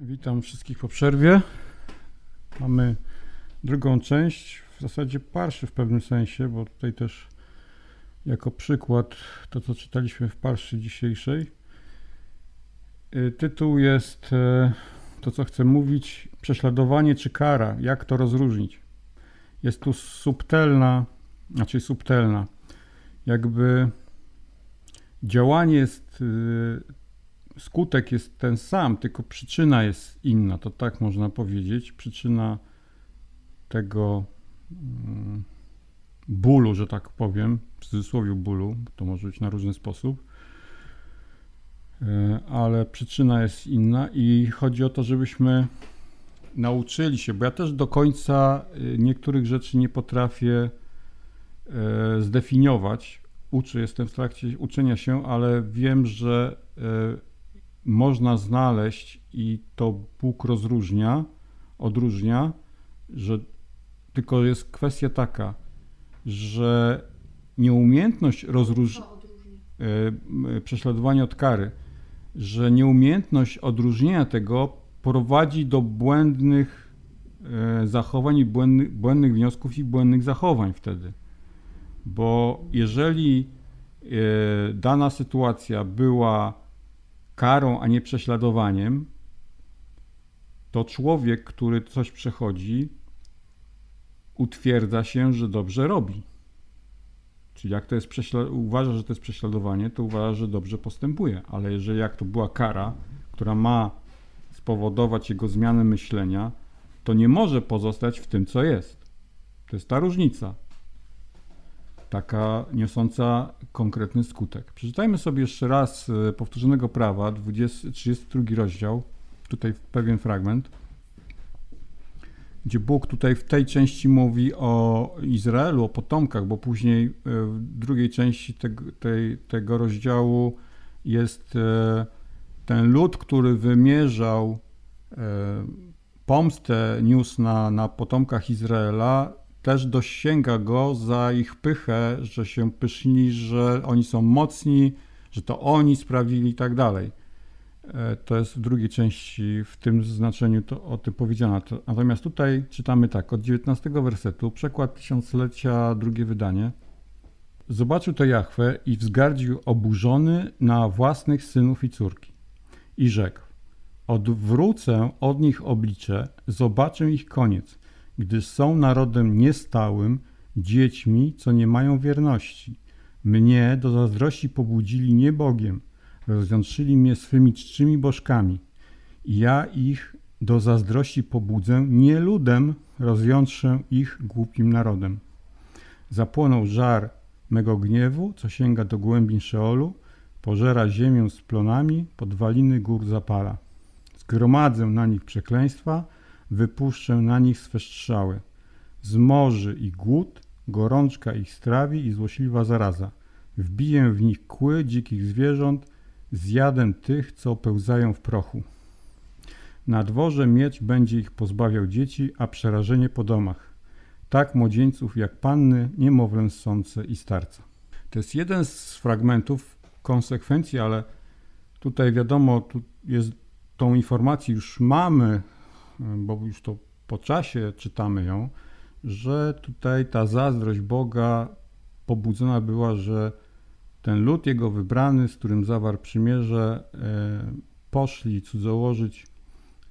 Witam wszystkich po przerwie. Mamy drugą część, w zasadzie parszy w pewnym sensie, bo tutaj też jako przykład to, co czytaliśmy w parszy dzisiejszej. Y, tytuł jest e, to, co chcę mówić, prześladowanie czy kara, jak to rozróżnić. Jest tu subtelna, znaczy subtelna, jakby działanie jest y, skutek jest ten sam, tylko przyczyna jest inna, to tak można powiedzieć. Przyczyna tego mm, bólu, że tak powiem, w cudzysłowie bólu, to może być na różny sposób, e, ale przyczyna jest inna i chodzi o to, żebyśmy nauczyli się, bo ja też do końca e, niektórych rzeczy nie potrafię e, zdefiniować. Uczę, jestem w trakcie uczenia się, ale wiem, że można znaleźć i to Bóg rozróżnia, odróżnia, że tylko jest kwestia taka, że nieumiejętność rozróżnienia, e, prześladowania od kary, że nieumiejętność odróżnienia tego prowadzi do błędnych e, zachowań i błędnych, błędnych wniosków i błędnych zachowań wtedy. Bo jeżeli e, dana sytuacja była karą, a nie prześladowaniem, to człowiek, który coś przechodzi, utwierdza się, że dobrze robi. Czyli jak to jest uważa, że to jest prześladowanie, to uważa, że dobrze postępuje. Ale jeżeli jak to była kara, która ma spowodować jego zmianę myślenia, to nie może pozostać w tym, co jest. To jest ta różnica taka niosąca konkretny skutek. Przeczytajmy sobie jeszcze raz e, powtórzonego prawa, 20, 32 rozdział, tutaj pewien fragment, gdzie Bóg tutaj w tej części mówi o Izraelu, o potomkach, bo później e, w drugiej części tego, tej, tego rozdziału jest e, ten lud, który wymierzał pomstę niósł na, na potomkach Izraela, też dosięga go za ich pychę, że się pyszni, że oni są mocni, że to oni sprawili i tak dalej. E, to jest w drugiej części, w tym znaczeniu to, o tym powiedziano. Natomiast tutaj czytamy tak, od 19 wersetu, przekład tysiąclecia, drugie wydanie. Zobaczył to Jachwę i wzgardził oburzony na własnych synów i córki. I rzekł, odwrócę od nich oblicze, zobaczę ich koniec gdyż są narodem niestałym, dziećmi, co nie mają wierności. Mnie do zazdrości pobudzili nie Bogiem, rozjątrzyli mnie swymi czczymi bożkami. Ja ich do zazdrości pobudzę nie ludem, rozjątrzę ich głupim narodem. Zapłonął żar mego gniewu, co sięga do głębin Szeolu, pożera ziemię z plonami, podwaliny gór zapala. Zgromadzę na nich przekleństwa, wypuszczę na nich swe strzały. Zmorzy ich głód, gorączka ich strawi i złośliwa zaraza. Wbiję w nich kły dzikich zwierząt, zjadę tych, co pełzają w prochu. Na dworze miecz będzie ich pozbawiał dzieci, a przerażenie po domach. Tak młodzieńców jak panny, niemowlę sące i starca. To jest jeden z fragmentów konsekwencji, ale tutaj wiadomo, tu jest tą informację już mamy bo już to po czasie czytamy ją, że tutaj ta zazdrość Boga pobudzona była, że ten lud jego wybrany, z którym zawarł przymierze, e, poszli cudzołożyć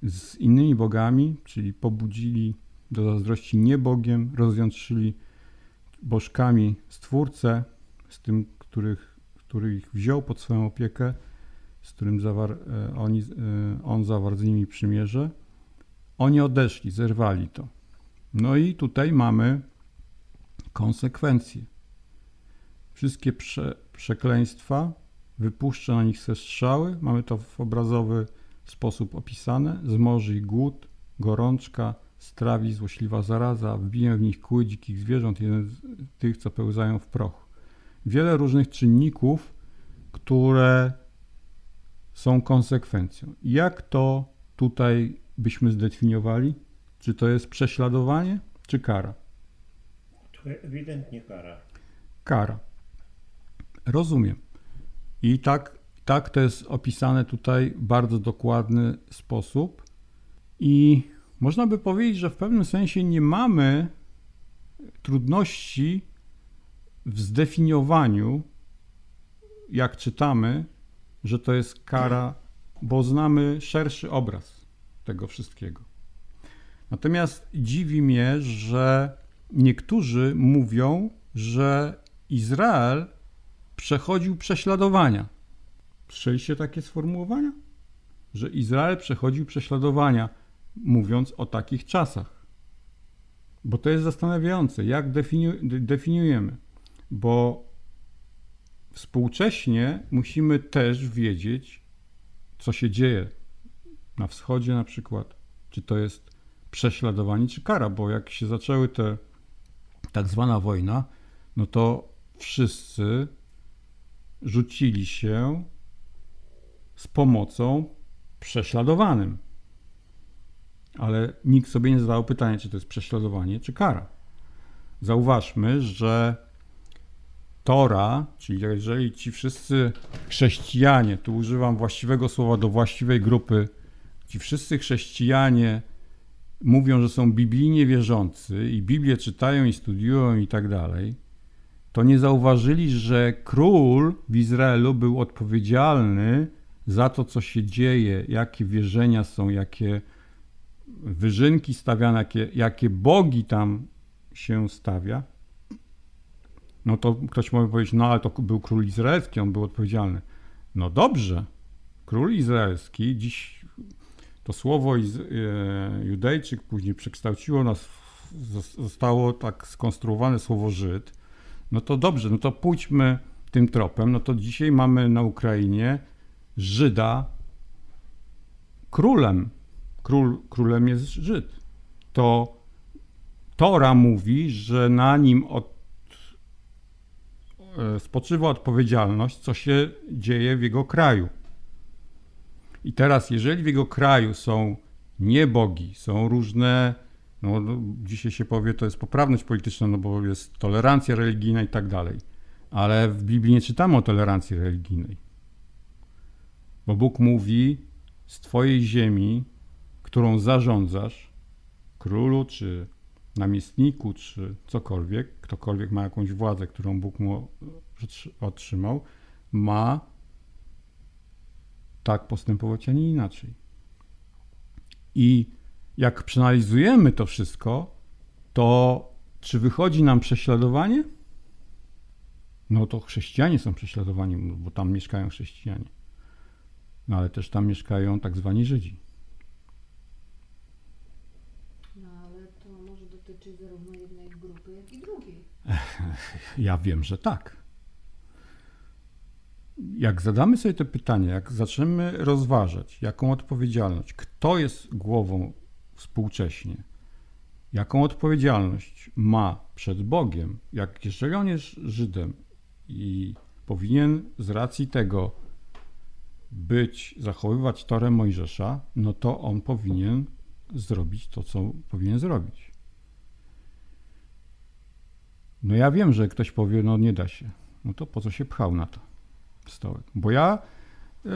z innymi bogami, czyli pobudzili do zazdrości nie Bogiem, rozjątrzyli bożkami Stwórcę, z tym, których, który ich wziął pod swoją opiekę, z którym zawarł, e, oni, e, on zawarł z nimi przymierze oni odeszli, zerwali to. No i tutaj mamy konsekwencje. Wszystkie prze, przekleństwa, wypuszcza na nich se strzały, mamy to w obrazowy sposób opisane, zmoży ich głód, gorączka, strawi złośliwa zaraza, wbiję w nich kły dzikich zwierząt, jeden z tych, co pełzają w prochu. Wiele różnych czynników, które są konsekwencją. Jak to tutaj byśmy zdefiniowali? Czy to jest prześladowanie, czy kara? To ewidentnie kara. Kara. Rozumiem. I tak, tak to jest opisane tutaj w bardzo dokładny sposób. I można by powiedzieć, że w pewnym sensie nie mamy trudności w zdefiniowaniu, jak czytamy, że to jest kara, bo znamy szerszy obraz tego wszystkiego. Natomiast dziwi mnie, że niektórzy mówią, że Izrael przechodził prześladowania. Słyszeliście takie sformułowania? Że Izrael przechodził prześladowania, mówiąc o takich czasach. Bo to jest zastanawiające, jak definiu- definiujemy. Bo współcześnie musimy też wiedzieć, co się dzieje na wschodzie na przykład. Czy to jest prześladowanie, czy kara, bo jak się zaczęły te tak zwana wojna, no to wszyscy rzucili się z pomocą prześladowanym. Ale nikt sobie nie zadał pytania, czy to jest prześladowanie, czy kara. Zauważmy, że Tora, czyli jeżeli ci wszyscy chrześcijanie, tu używam właściwego słowa do właściwej grupy, ci wszyscy chrześcijanie mówią, że są biblijnie wierzący i Biblię czytają i studiują i tak dalej, to nie zauważyli, że król w Izraelu był odpowiedzialny za to, co się dzieje, jakie wierzenia są, jakie wyżynki stawiane, jakie, jakie bogi tam się stawia. No to ktoś może powiedzieć, no ale to był król izraelski, on był odpowiedzialny. No dobrze, król izraelski, dziś to słowo e, judejczyk później przekształciło nas, zostało tak skonstruowane słowo Żyd, no to dobrze, no to pójdźmy tym tropem, no to dzisiaj mamy na Ukrainie Żyda królem. Król, królem jest Żyd. To Tora mówi, że na nim od, e, spoczywa odpowiedzialność, co się dzieje w jego kraju. I teraz, jeżeli w jego kraju są niebogi, są różne, no, no, dzisiaj się powie, to jest poprawność polityczna, no bo jest tolerancja religijna i tak dalej. Ale w Biblii nie czytamy o tolerancji religijnej. Bo Bóg mówi z Twojej ziemi, którą zarządzasz, królu, czy namiestniku, czy cokolwiek, ktokolwiek ma jakąś władzę, którą Bóg mu otrzymał, ma tak postępować, a nie inaczej. I jak przeanalizujemy to wszystko, to czy wychodzi nam prześladowanie? No to chrześcijanie są prześladowani, bo tam mieszkają chrześcijanie. No ale też tam mieszkają tak zwani Żydzi. No ale to może dotyczyć zarówno jednej grupy, jak i drugiej. Ja wiem, że tak jak zadamy sobie te pytania, jak zaczniemy rozważać, jaką odpowiedzialność, kto jest głową współcześnie, jaką odpowiedzialność ma przed Bogiem, jak jeżeli on jest Żydem i powinien z racji tego być, zachowywać torem Mojżesza, no to on powinien zrobić to, co powinien zrobić. No ja wiem, że ktoś powie, no nie da się. No to po co się pchał na to? Stołek. Bo ja y,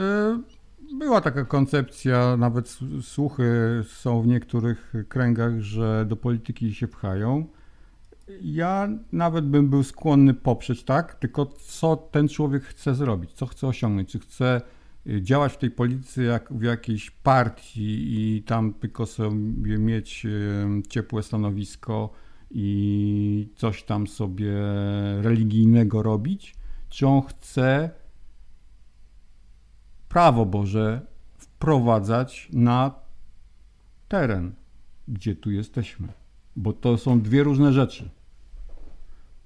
była taka koncepcja, nawet słuchy są w niektórych kręgach, że do polityki się pchają. Ja nawet bym był skłonny poprzeć, tak? Tylko co ten człowiek chce zrobić, co chce osiągnąć, czy chce y, działać w tej polityce jak w jakiejś partii i tam tylko sobie mieć y, ciepłe stanowisko i coś tam sobie religijnego robić, czy on chce prawo Boże wprowadzać na teren, gdzie tu jesteśmy. Bo to są dwie różne rzeczy.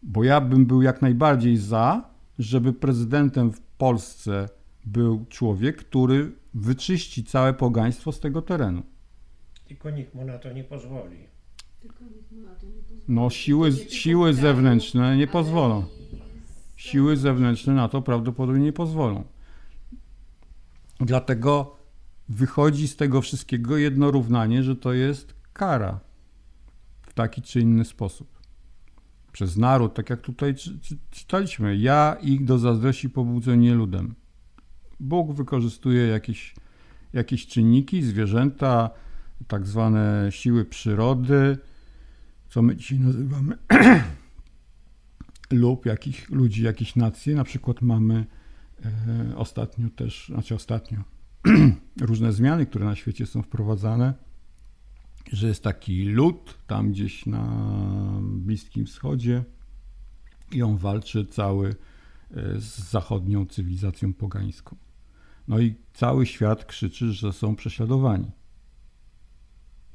Bo ja bym był jak najbardziej za, żeby prezydentem w Polsce był człowiek, który wyczyści całe pogaństwo z tego terenu. Tylko nikt mu na to nie pozwoli. Tylko nikt mu na to nie pozwoli. No siły, siły zewnętrzne nie pozwolą. Siły zewnętrzne na to prawdopodobnie nie pozwolą. Dlatego wychodzi z tego wszystkiego jedno równanie, że to jest kara w taki czy inny sposób. Przez naród, tak jak tutaj czy, czy, czytaliśmy. Ja ich do zazdrości pobudzę nie ludem. Bóg wykorzystuje jakieś, jakieś czynniki, zwierzęta, tak zwane siły przyrody, co my dzisiaj nazywamy, lub jakich ludzi, jakieś nacje. Na przykład mamy ostatnio też, znaczy ostatnio, różne zmiany, które na świecie są wprowadzane, że jest taki lud tam gdzieś na Bliskim Wschodzie i on walczy cały e, z zachodnią cywilizacją pogańską. No i cały świat krzyczy, że są prześladowani.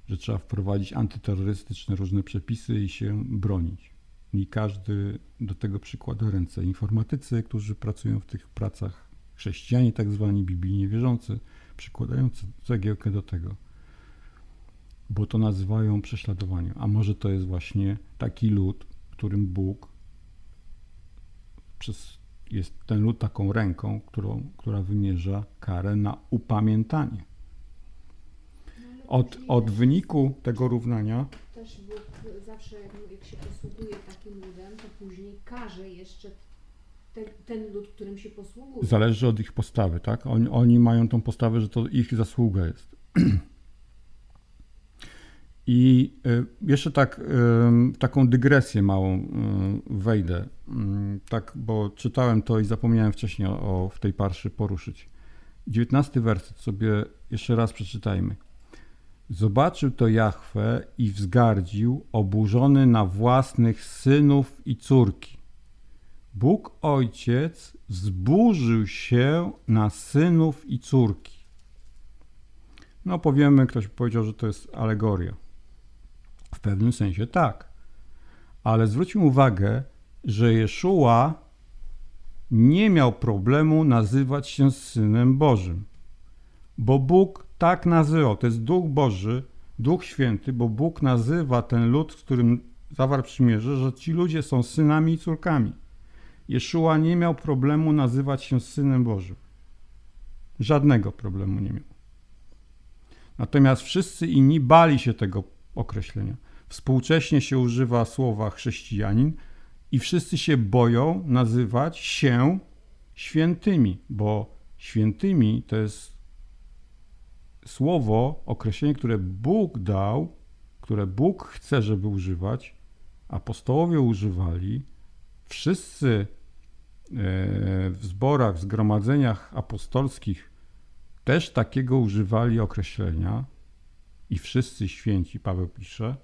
Że trzeba wprowadzić antyterrorystyczne różne przepisy i się bronić. I każdy do tego przykłada ręce. Informatycy, którzy pracują w tych pracach, chrześcijanie tak zwani, biblijnie wierzący, przykładają cegiełkę do tego. Bo to nazywają prześladowaniem. A może to jest właśnie taki lud, którym Bóg przez jest ten lud taką ręką, którą, która wymierza karę na upamiętanie. Od, od wyniku tego równania. Zawsze, jak się posługuje takim ludem, to później każe jeszcze ten, ten lud, którym się posługuje. Zależy od ich postawy, tak? Oni, oni mają tą postawę, że to ich zasługa jest. I y, jeszcze tak, taką dygresję małą y, wejdę, mm, tak, bo czytałem to i zapomniałem wcześniej o, w tej parszy poruszyć. 19 werset sobie jeszcze raz przeczytajmy. Zobaczył to Jahwe i wzgardził, oburzony na własnych synów i córki. Bóg Ojciec zburzył się na synów i córki. No powiemy, ktoś powiedział, że to jest alegoria. W pewnym sensie tak. Ale zwróćmy uwagę, że Jeszua nie miał problemu nazywać się Synem Bożym, bo Bóg tak nazywał. To jest Duch Boży, Duch Święty, bo Bóg nazywa ten lud, z którym zawarł przymierze, że ci ludzie są synami i córkami. Jeszua nie miał problemu nazywać się Synem Bożym. Żadnego problemu nie miał. Natomiast wszyscy inni bali się tego określenia. Współcześnie się używa słowa chrześcijanin i wszyscy się boją nazywać się świętymi, bo świętymi to jest słowo, określenie, które Bóg dał, które Bóg chce, żeby używać, apostołowie używali, wszyscy e, w zborach, w zgromadzeniach apostolskich też takiego używali określenia, i wszyscy święci, Paweł pisze,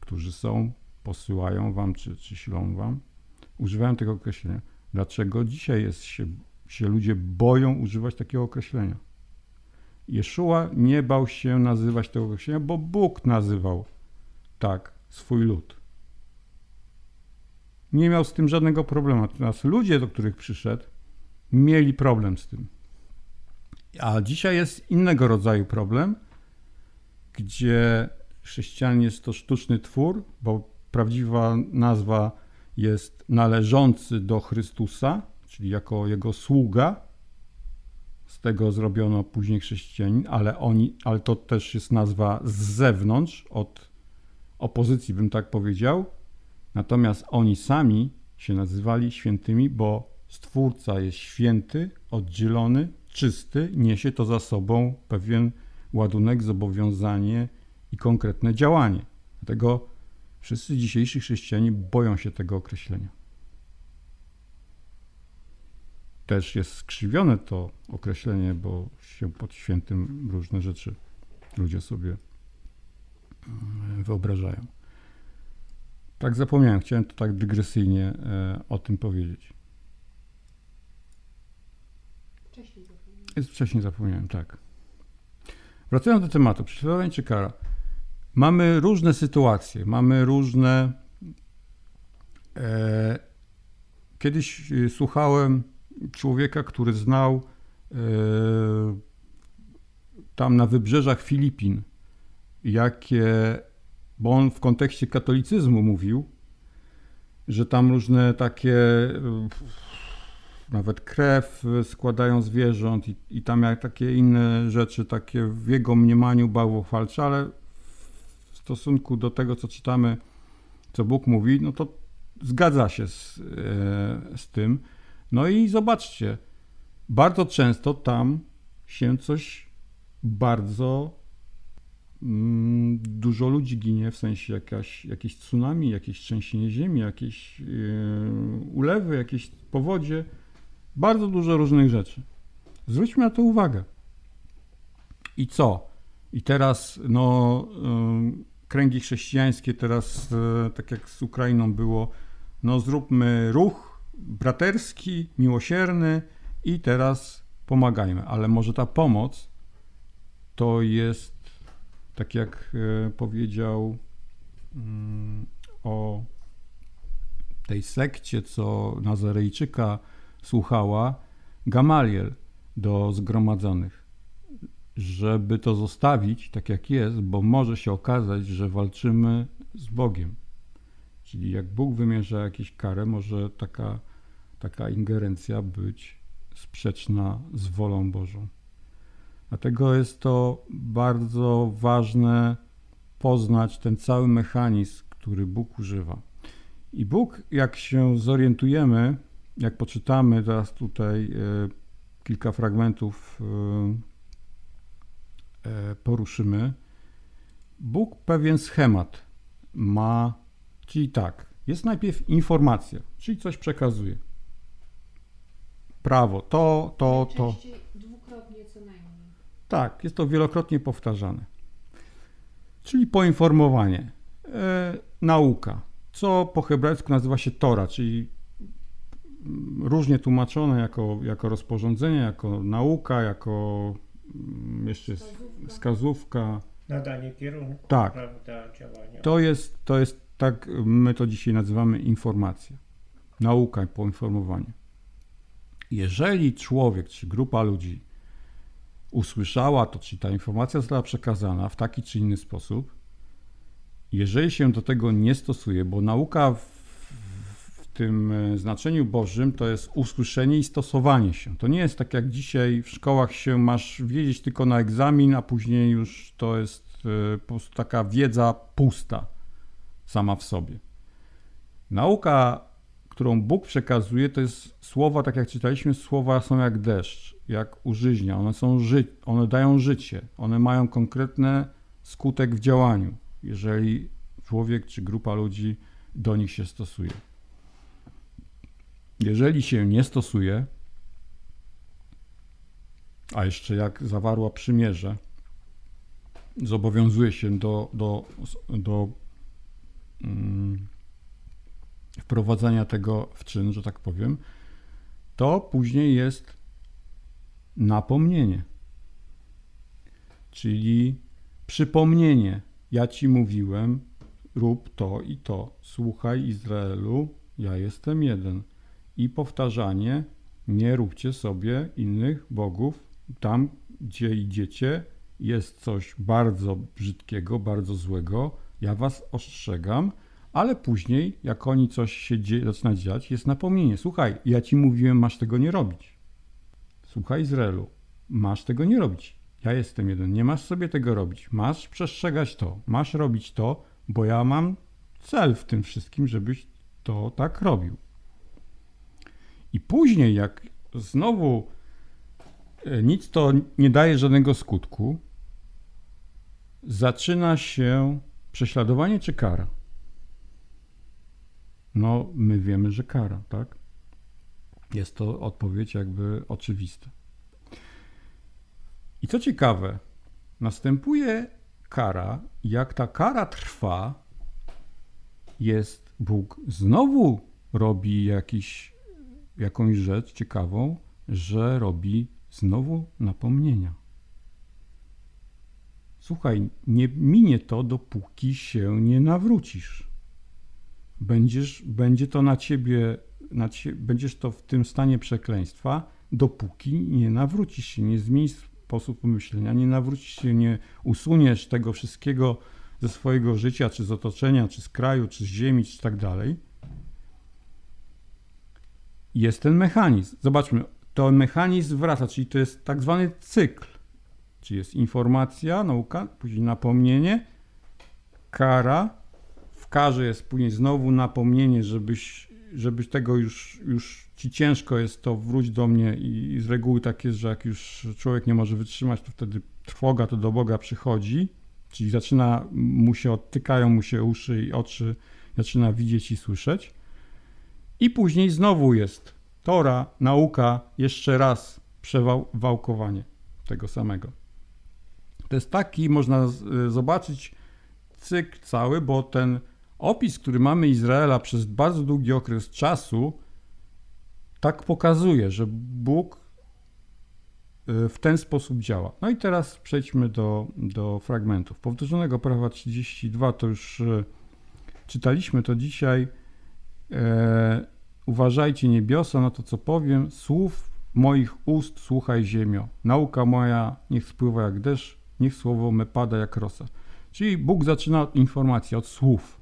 którzy są, posyłają wam, czy, czy ślą wam, używają tego określenia. Dlaczego dzisiaj jest się, się ludzie boją używać takiego określenia? Jeszua nie bał się nazywać tego określenia, bo Bóg nazywał tak swój lud. Nie miał z tym żadnego problemu. Natomiast ludzie, do których przyszedł, mieli problem z tym. A dzisiaj jest innego rodzaju problem – gdzie chrześcijanin jest to sztuczny twór, bo prawdziwa nazwa jest należący do Chrystusa, czyli jako jego sługa. Z tego zrobiono później chrześcijanin, ale, oni, ale to też jest nazwa z zewnątrz, od opozycji bym tak powiedział. Natomiast oni sami się nazywali świętymi, bo Stwórca jest święty, oddzielony, czysty, niesie to za sobą pewien ładunek, zobowiązanie i konkretne działanie. Dlatego wszyscy dzisiejsi chrześcijanie boją się tego określenia. Też jest skrzywione to określenie, bo się pod świętym różne rzeczy ludzie sobie e, wyobrażają. Tak zapomniałem, chciałem to tak dygresyjnie e, o tym powiedzieć. Wcześniej zapomniałem. Wcześniej zapomniałem, tak. Wracając do tematu, prześladowanie czy kara. Mamy różne sytuacje, mamy różne. E, kiedyś słuchałem człowieka, który znał e, tam na wybrzeżach Filipin, jakie, bo on w kontekście katolicyzmu mówił, że tam różne takie nawet krew składają zwierząt i, i tam jak takie inne rzeczy, takie w jego mniemaniu bałwochwalcze, ale w stosunku do tego, co czytamy, co Bóg mówi, no to zgadza się z, e, z tym. No i zobaczcie, bardzo często tam się coś bardzo mm, dużo ludzi ginie, w sensie jakaś, jakieś tsunami, jakieś trzęsienie ziemi, jakieś yy, ulewy, jakieś powodzie, bardzo dużo różnych rzeczy. Zwróćmy na to uwagę. I co? I teraz, no, yy, kręgi chrześcijańskie, teraz, yy, tak jak z Ukrainą było, no, zróbmy ruch braterski, miłosierny i teraz pomagajmy. Ale może ta pomoc to jest, tak jak e, powiedział mm, o tej sekcie, co Nazarejczyka słuchała, Gamaliel do zgromadzonych, żeby to zostawić tak jak jest, bo może się okazać, że walczymy z Bogiem. Czyli jak Bóg wymierza jakieś karę, może taka, taka ingerencja być sprzeczna z wolą Bożą. Dlatego jest to bardzo ważne poznać ten cały mechanizm, który Bóg używa. I Bóg, jak się zorientujemy, jak poczytamy teraz tutaj e, kilka fragmentów e, e, poruszymy, Bóg pewien schemat ma, czyli tak, jest najpierw informacja, czyli coś przekazuje. Prawo, to, to, to. Dwukrotnie co najmniej. Tak, jest to wielokrotnie powtarzane. Czyli poinformowanie, e, nauka, co po hebrajsku nazywa się Tora, czyli mm, różnie tłumaczone jako, jako rozporządzenie, jako nauka, jako mm, jeszcze Wskazówka. wskazówka. Nadanie kierunku, Tak. prawda, działania. To jest, to jest tak, my to dzisiaj nazywamy informacja. Nauka i poinformowanie. Jeżeli człowiek czy grupa ludzi usłyszała to, czy ta informacja została przekazana w taki czy inny sposób, jeżeli się do tego nie stosuje, bo nauka w, w tym e, znaczeniu Bożym to jest usłyszenie i stosowanie się. To nie jest tak jak dzisiaj w szkołach się masz wiedzieć tylko na egzamin, a później już to jest e, po prostu taka wiedza pusta sama w sobie. Nauka, którą Bóg przekazuje, to jest słowa, tak jak czytaliśmy, słowa są jak deszcz, jak użyźnia. One, są ży- one dają życie, one mają konkretny skutek w działaniu, jeżeli człowiek czy grupa ludzi do nich się stosuje. Jeżeli się nie stosuje, a jeszcze jak zawarła przymierze, zobowiązuje się do, do, do mm, wprowadzania tego w czyn, że tak powiem, to później jest napomnienie. Czyli przypomnienie. Ja ci mówiłem, rób to i to. Słuchaj Izraelu, ja jestem jeden. I powtarzanie, nie róbcie sobie innych bogów. Tam, gdzie idziecie, jest coś bardzo brzydkiego, bardzo złego. Ja was ostrzegam, ale później, jak oni coś się dzie- zaczyna dziać, jest napomnienie. Słuchaj, ja ci mówiłem, masz tego nie robić. Słuchaj Izraelu, masz tego nie robić. Ja jestem jeden, nie masz sobie tego robić. Masz przestrzegać to, masz robić to, bo ja mam cel w tym wszystkim, żebyś to tak robił. I później, jak znowu e, nic to nie daje żadnego skutku, zaczyna się prześladowanie czy kara. No, my wiemy, że kara, tak? Jest to odpowiedź jakby oczywista. I co ciekawe, następuje kara. Jak ta kara trwa, jest Bóg znowu robi jakiś, jakąś rzecz ciekawą, że robi znowu napomnienia. Słuchaj, nie minie to, dopóki się nie nawrócisz. Będziesz, będzie to na ciebie, na cie, będziesz to w tym stanie przekleństwa, dopóki nie nawrócisz się, nie zmienisz sposób myślenia, nie nawrócisz się, nie usuniesz tego wszystkiego ze swojego życia, czy z otoczenia, czy z kraju, czy z ziemi, czy tak dalej. Jest ten mechanizm. Zobaczmy, ten mechanizm wraca, czyli to jest tak zwany cykl. Czyli jest informacja, nauka, później napomnienie, kara, karze jest później znowu napomnienie, żebyś, żebyś tego już, już ci ciężko jest, to wróć do mnie i z reguły tak jest, że jak już człowiek nie może wytrzymać, to wtedy trwoga to do Boga przychodzi, Czyli zaczyna mu się, odtykają mu się uszy i oczy, zaczyna widzieć i słyszeć. I później znowu jest Tora, nauka, jeszcze raz przewałkowanie tego samego. To jest taki, można zobaczyć cykl cały, bo ten opis, który mamy Izraela przez bardzo długi okres czasu, tak pokazuje, że Bóg y, w ten sposób działa. No i teraz przejdźmy do, do fragmentów. Powtórzonego prawa 32 to już y, czytaliśmy to dzisiaj. E, uważajcie niebiosa na to, co powiem. Słów moich ust słuchaj ziemio. Nauka moja niech spływa jak deszcz, niech słowo me pada jak rosa. Czyli Bóg zaczyna od informacji, od słów,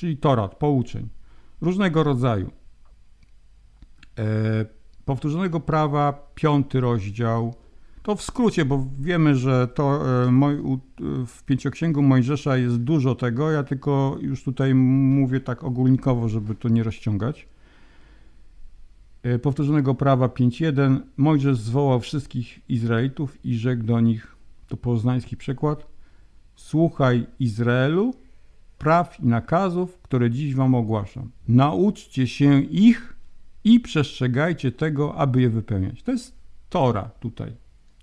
czyli torat, pouczeń, różnego rodzaju. E, powtórzonego prawa, piąty rozdział. To w skrócie, bo wiemy, że to e, w pięcioksięgu Mojżesza jest dużo tego. Ja tylko już tutaj mówię tak ogólnikowo, żeby to nie rozciągać. E, powtórzonego prawa 5.1. Mojżesz zwołał wszystkich Izraelitów i rzekł do nich, to poznański przykład, słuchaj Izraelu, praw i nakazów, które dziś wam ogłaszam. Nauczcie się ich i przestrzegajcie tego, aby je wypełniać. To jest Tora tutaj,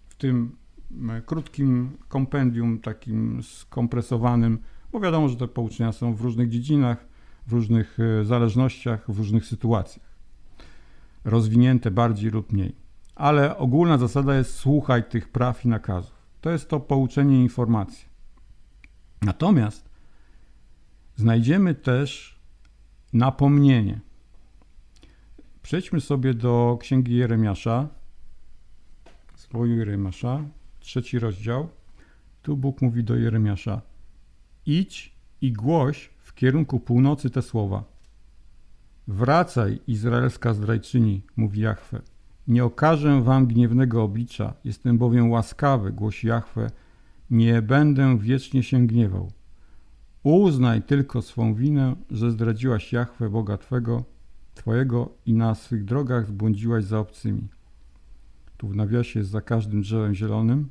w tym e, krótkim kompendium, takim skompresowanym, bo wiadomo, że te pouczenia są w różnych dziedzinach, w różnych e, zależnościach, w różnych sytuacjach. Rozwinięte bardziej lub mniej. Ale ogólna zasada jest słuchaj tych praw i nakazów. To jest to pouczenie informacji. Natomiast znajdziemy też napomnienie. Przejdźmy sobie do Księgi Jeremiasza, swoju Jeremiasza, trzeci rozdział. Tu Bóg mówi do Jeremiasza: Idź i głoś w kierunku północy te słowa. Wracaj, izraelska zdrajczyni, mówi Jahwe. Nie okażę wam gniewnego oblicza, jestem bowiem łaskawy, głosi Jahwe, nie będę wiecznie się gniewał. Uznaj tylko swą winę, że zdradziłaś Jahwe, Boga Twego, Twojego i na swych drogach zbłądziłaś za obcymi. Tu w nawiasie jest za każdym drzewem zielonym,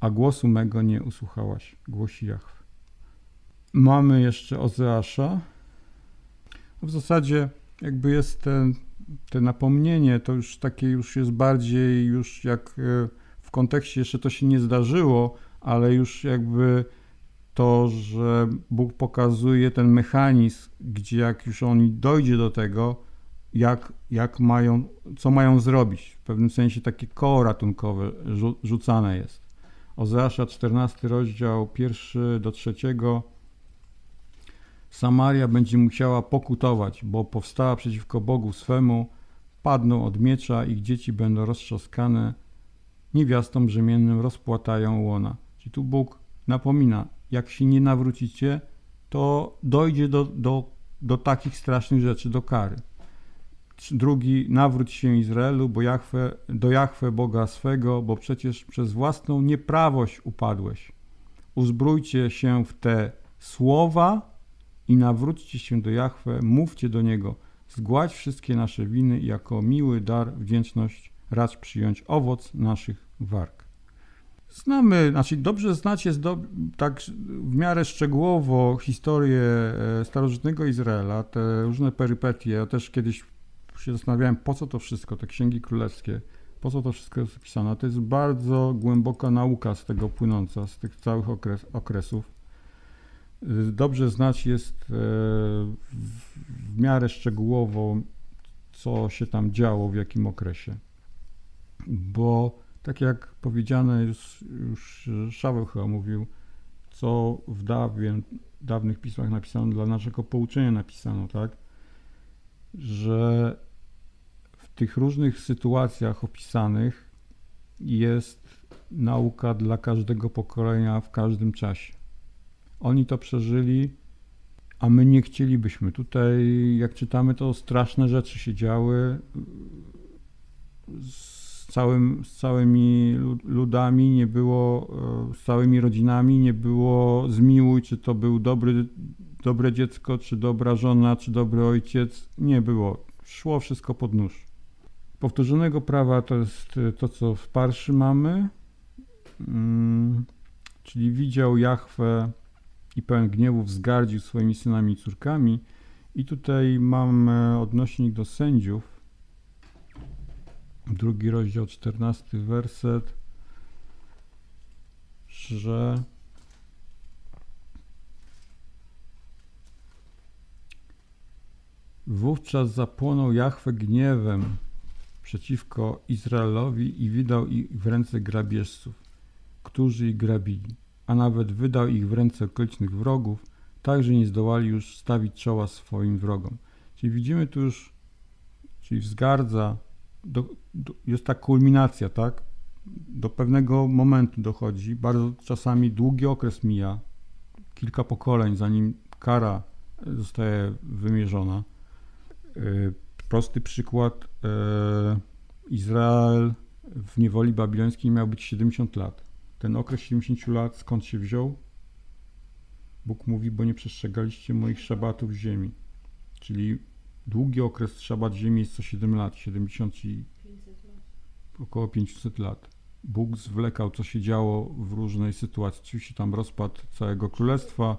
a głosu mego nie usłuchałaś, głosi Jahwe. Mamy jeszcze Ozeasza. W zasadzie jakby jest ten, te napomnienie, to już takie już jest bardziej już jak e, w kontekście jeszcze to się nie zdarzyło, ale już jakby to, że Bóg pokazuje ten mechanizm, gdzie jak już on dojdzie do tego, jak, jak mają, co mają zrobić. W pewnym sensie takie koło ratunkowe rzu, rzucane jest. Ozeasza 14 rozdział, pierwszy do trzeciego. Samaria będzie musiała pokutować, bo powstała przeciwko Bogu swemu, padną od miecza, ich dzieci będą roztrzaskane, niewiastom brzemiennym rozpłatają łona. Czyli tu Bóg napomina, jak się nie nawrócicie, to dojdzie do, do, do takich strasznych rzeczy, do kary. Drugi, nawróć się Izraelu, bo Jachwę, do Jachwę Boga swego, bo przecież przez własną nieprawość upadłeś. Uzbrójcie się w te słowa i nawróćcie się do Jachwę, mówcie do Niego, zgładź wszystkie nasze winy jako miły dar, wdzięczność racz przyjąć owoc naszych warg. Znamy, znaczy dobrze znacie do, tak w miarę szczegółowo historię e, starożytnego Izraela, te różne perypetie. Ja też kiedyś się zastanawiałem, po co to wszystko, te księgi królewskie, po co to wszystko jest opisane. To jest bardzo głęboka nauka z tego płynąca, z tych całych okres, okresów. E, dobrze znać jest e, w miarę szczegółowo, co się tam działo, w jakim okresie. Bo tak jak powiedziane, już, już Szaweł chyba mówił, co w dawien, dawnych pismach napisano, dla naszego pouczenia napisano, tak? Że w tych różnych sytuacjach opisanych jest nauka dla każdego pokolenia w każdym czasie. Oni to przeżyli, a my nie chcielibyśmy. Tutaj, jak czytamy, to straszne rzeczy się działy całym, z całymi ludami, nie było e, z całymi rodzinami, nie było zmiłuj, czy to był dobry, dobre dziecko, czy dobra żona, czy dobry ojciec. Nie było. Szło wszystko pod nóż. Powtórzonego prawa to jest to, co w parszy mamy. Mm, czyli widział Jahwe i pełen gniewu wzgardził swoimi synami i córkami. I tutaj mamy odnośnik do sędziów. Drugi rozdział, czternasty werset, że Wówczas zapłonął Jahwe gniewem przeciwko Izraelowi i wydał ich w ręce grabieżców, którzy ich grabili, a nawet wydał ich w ręce okolicznych wrogów, tak, że nie zdołali już stawić czoła swoim wrogom. Czyli widzimy tu już, czyli wzgardza, do, do, jest ta kulminacja, tak? Do pewnego momentu dochodzi, bardzo czasami długi okres mija, kilka pokoleń, zanim kara zostaje wymierzona. Yy, prosty przykład, yy, Izrael w niewoli babilońskiej miał być 70 lat. Ten okres 70 lat skąd się wziął? Bóg mówi, bo nie przestrzegaliście moich szabatów ziemi. Czyli długi okres szabat ziemi jest co 7 lat, 70 i około 500 lat. Bóg zwlekał, co się działo w różnej sytuacji. Oczywiście tam rozpad całego królestwa,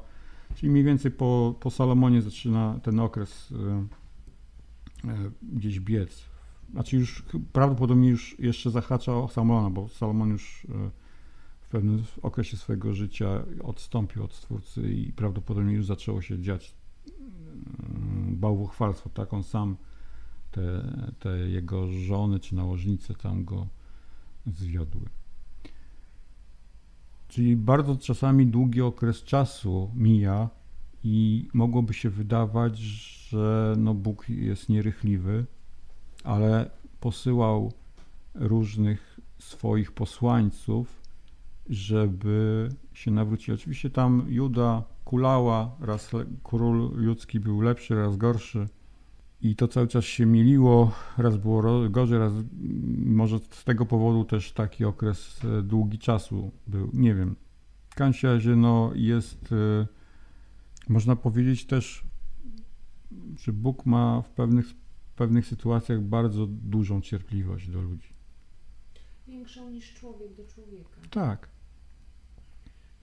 czyli mniej więcej po, po Salomonie zaczyna ten okres y, y, gdzieś biec. Znaczy już prawdopodobnie już jeszcze zahacza o Salomona, bo Salomon już y, w pewnym okresie swojego życia odstąpił od Stwórcy i prawdopodobnie już zaczęło się dziać bałwochwalstwo, tak? On sam, te, te jego żony czy nałożnice tam go zwiodły. Czyli bardzo czasami długi okres czasu mija i mogłoby się wydawać, że no Bóg jest nierychliwy, ale posyłał różnych swoich posłańców, żeby się nawrócić. Oczywiście tam Juda kulała, raz król ludzki był lepszy, raz gorszy i to cały czas się mieliło, raz było gorzej, raz może z tego powodu też taki okres e, długi czasu był, nie wiem. W każdym razie no jest, e, można powiedzieć też, że Bóg ma w pewnych, w pewnych sytuacjach bardzo dużą cierpliwość do ludzi. Większą niż człowiek do człowieka. Tak.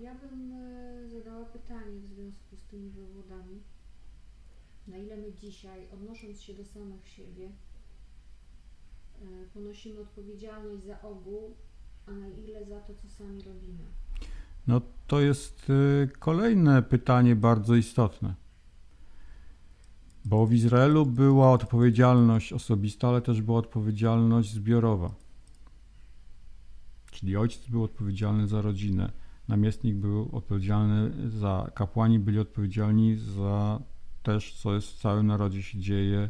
Ja bym e, zadała pytanie w związku z tymi wywodami. Na ile my dzisiaj, odnosząc się do samych siebie, e, ponosimy odpowiedzialność za ogół, a na ile za to, co sami robimy? No to jest e, kolejne pytanie bardzo istotne. Bo w Izraelu była odpowiedzialność osobista, ale też była odpowiedzialność zbiorowa. Czyli ojciec był odpowiedzialny za rodzinę, namiestnik był odpowiedzialny za, kapłani byli odpowiedzialni za też, co jest w całym narodzie się dzieje,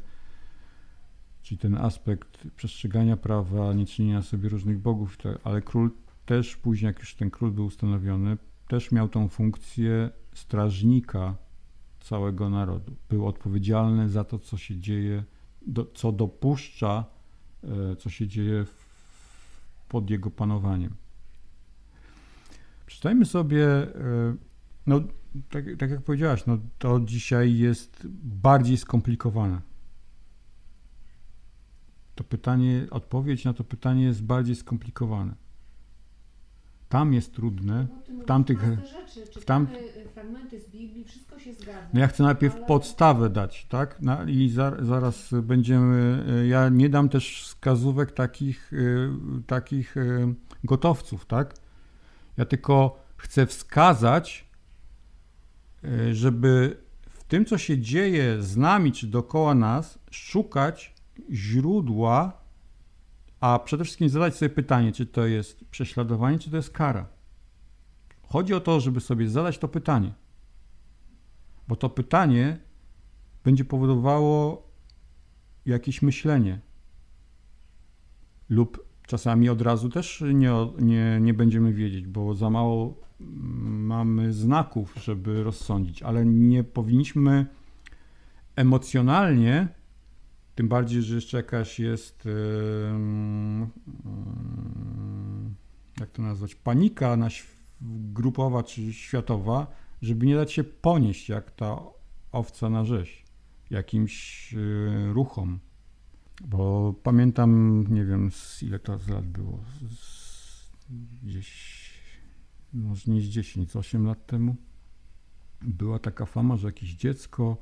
czyli ten aspekt przestrzegania prawa, nie czynienia sobie różnych bogów, ale król też później, jak już ten król był ustanowiony, też miał tą funkcję strażnika całego narodu. Był odpowiedzialny za to, co się dzieje, do, co dopuszcza, e, co się dzieje w, pod jego panowaniem. Przeczytajmy sobie, e, no tak, tak jak powiedziałaś, no to dzisiaj jest bardziej skomplikowane. To pytanie, odpowiedź na to pytanie jest bardziej skomplikowane. Tam jest trudne, w tamtych... Rzeczy, w tam- fragmenty z Biblii, wszystko się zgadza. No ja chcę najpierw ale- podstawę dać, tak? No I za, zaraz będziemy. e, Ja nie dam też wskazówek takich, e, takich gotowców, tak? Ja tylko chcę wskazać, e, żeby w tym, co się dzieje z nami czy dookoła nas, szukać źródła, a przede wszystkim zadać sobie pytanie, czy to jest prześladowanie, czy to jest kara. Chodzi o to, żeby sobie zadać to pytanie bo to pytanie będzie powodowało jakieś myślenie. Lub czasami od razu też nie, nie, nie będziemy wiedzieć, bo za mało mm, mamy znaków, żeby rozsądzić, ale nie powinniśmy emocjonalnie, tym bardziej, że jeszcze jakaś jest, jak to nazwać, panika na, grupowa czy światowa, żeby nie dać się ponieść jak ta owca na rzeź, jakimś y, ruchom. Bo pamiętam, nie wiem, z ile to z lat było, z, gdzieś może nie z 10, z 8 lat temu, była taka fama, że jakieś dziecko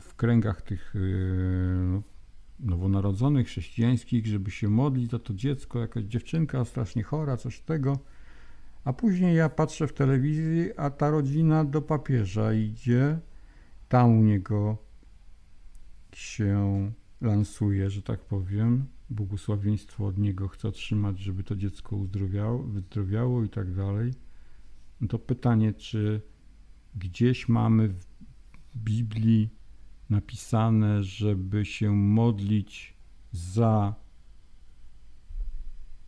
w kręgach tych yy, nowonarodzonych, chrześcijańskich, żeby się modlić za to dziecko, jakaś dziewczynka strasznie chora, coś tego. A później ja patrzę w telewizji, a ta rodzina do papieża idzie, tam u niego się lansuje, że tak powiem, błogosławieństwo od niego chce otrzymać, żeby to dziecko uzdrowiało, wyzdrowiało i tak dalej. No to pytanie, czy gdzieś mamy w Biblii napisane, żeby się modlić za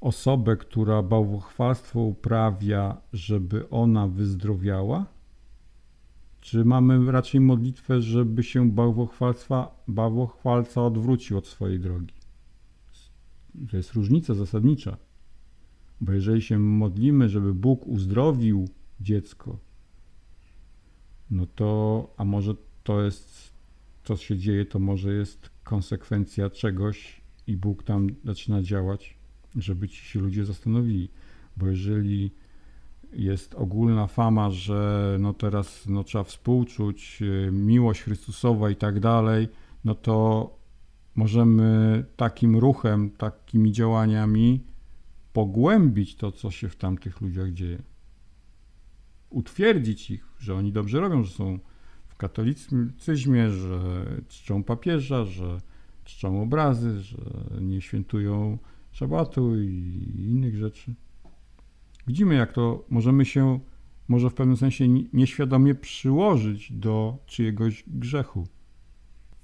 osobę, która bałwochwalstwo uprawia, żeby ona wyzdrowiała? Czy mamy raczej modlitwę, żeby się bałwochwalstwa, bałwochwalca odwrócił od swojej drogi? To jest różnica zasadnicza. Bo jeżeli się modlimy, żeby Bóg uzdrowił dziecko, no to, a może to jest, co się dzieje, to może jest konsekwencja czegoś i Bóg tam zaczyna działać, żeby ci się ludzie zastanowili. Bo jeżeli jest ogólna fama, że no teraz no trzeba współczuć, y, miłość Chrystusowa i tak dalej, no to możemy takim ruchem, takimi działaniami pogłębić to, co się w tamtych ludziach dzieje. Utwierdzić ich, że oni dobrze robią, że są w katolicyzmie, że czczą papieża, że czczą obrazy, że nie świętują szabatu i innych rzeczy. Widzimy, jak to możemy się może w pewnym sensie nieświadomie przyłożyć do czyjegoś grzechu.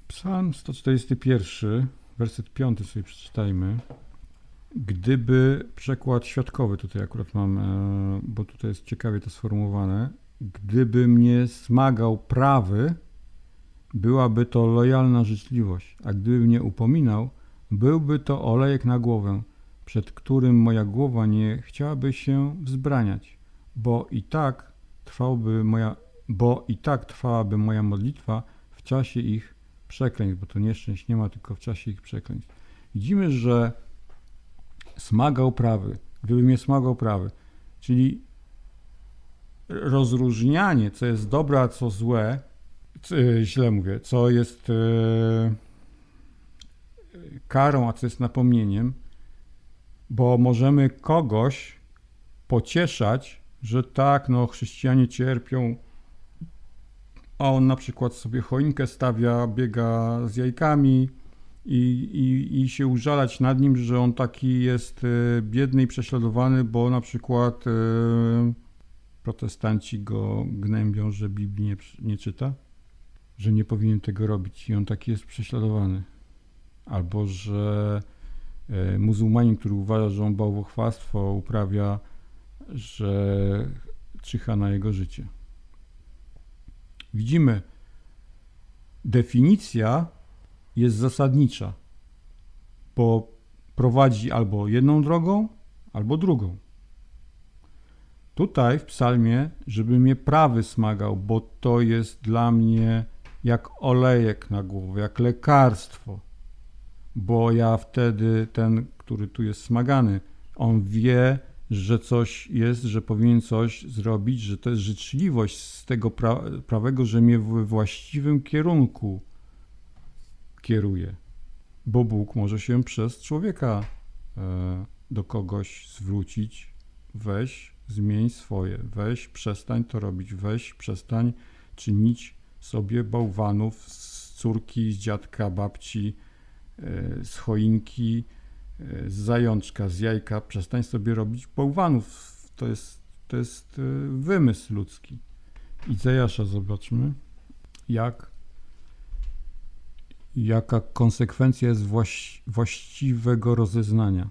Psalm 141, werset 5 sobie przeczytajmy. Gdyby przekład świadkowy, tutaj akurat mam, e, bo tutaj jest ciekawie to sformułowane, gdyby mnie smagał prawy, byłaby to lojalna życzliwość, a gdyby mnie upominał, byłby to olejek na głowę, przed którym moja głowa nie chciałaby się wzbraniać, bo i tak trwałby moja, bo i tak trwałaby moja modlitwa w czasie ich przekleństw, bo to nieszczęść nie ma tylko w czasie ich przekleństw. Widzimy, że smagał prawy, gdyby mnie smagał prawy, czyli rozróżnianie, co jest dobre, a co złe, co, e, źle mówię, co jest e, karą, a co jest napomnieniem, bo możemy kogoś pocieszać, że tak, no chrześcijanie cierpią, a on na przykład sobie choinkę stawia, biega z jajkami i, i, i się użalać nad nim, że on taki jest e, biedny i prześladowany, bo na przykład e, protestanci go gnębią, że Biblii nie, nie czyta, że nie powinien tego robić i on taki jest prześladowany. Albo że muzułmanin, który uważa, że on bałwochwalstwo uprawia, że czyha na jego życie. Widzimy, definicja jest zasadnicza, bo prowadzi albo jedną drogą, albo drugą. Tutaj w psalmie, żeby mnie prawy smagał, bo to jest dla mnie jak olejek na głowę, jak lekarstwo, bo ja wtedy, ten, który tu jest smagany, on wie, że coś jest, że powinien coś zrobić, że to jest życzliwość z tego pra prawego, że mnie w właściwym kierunku kieruje. Bo Bóg może się przez człowieka e, do kogoś zwrócić, weź, zmień swoje, weź, przestań to robić, weź, przestań czynić sobie bałwanów z córki, z dziadka, babci, z choinki, z zajączka, z jajka, przestań sobie robić bałwanów. To jest, to jest e, wymysł ludzki. Izajasza zobaczmy, jak, jaka konsekwencja jest właś, właściwego rozeznania.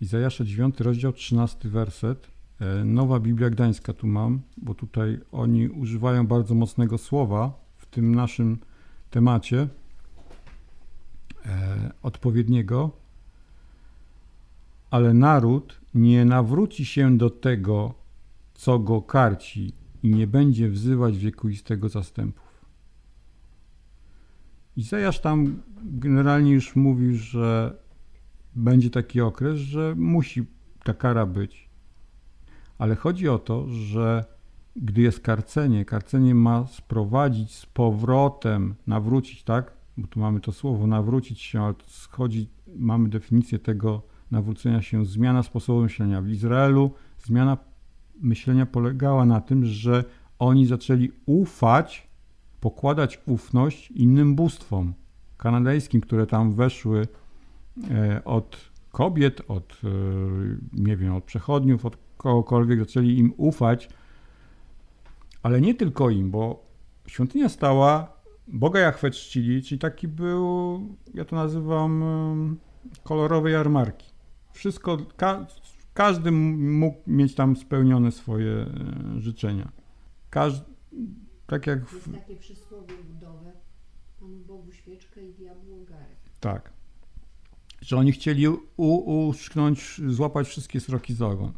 Izajasza 9, rozdział 13, werset. E, Nowa Biblia Gdańska tu mam, bo tutaj oni używają bardzo mocnego słowa w tym naszym temacie e, odpowiedniego ale naród nie nawróci się do tego, co go karci i nie będzie wzywać wiekuistego zastępów. Izajasz tam generalnie już mówi, że będzie taki okres, że musi ta kara być. Ale chodzi o to, że gdy jest karcenie, karcenie ma sprowadzić z powrotem, nawrócić, tak? Bo tu mamy to słowo nawrócić się, ale schodzi, mamy definicję tego nawrócenia się, zmiana sposobu myślenia. W Izraelu zmiana myślenia polegała na tym, że oni zaczęli ufać, pokładać ufność innym bóstwom kanadyjskim, które tam weszły e, od kobiet, od, e, nie wiem, od przechodniów, od kogokolwiek, zaczęli im ufać, ale nie tylko im, bo świątynia stała, Boga Jachwę czcili, czyli taki był, ja to nazywam kolorowe jarmarki. Wszystko, ka, każdy mógł mieć tam spełnione swoje e, życzenia. Każdy, tak jak... W... Jest takie przysłowie budowe, Panu Bogu świeczkę i diabłu ogarek. Tak. Że oni chcieli u, uszknąć, złapać wszystkie sroki za ogon.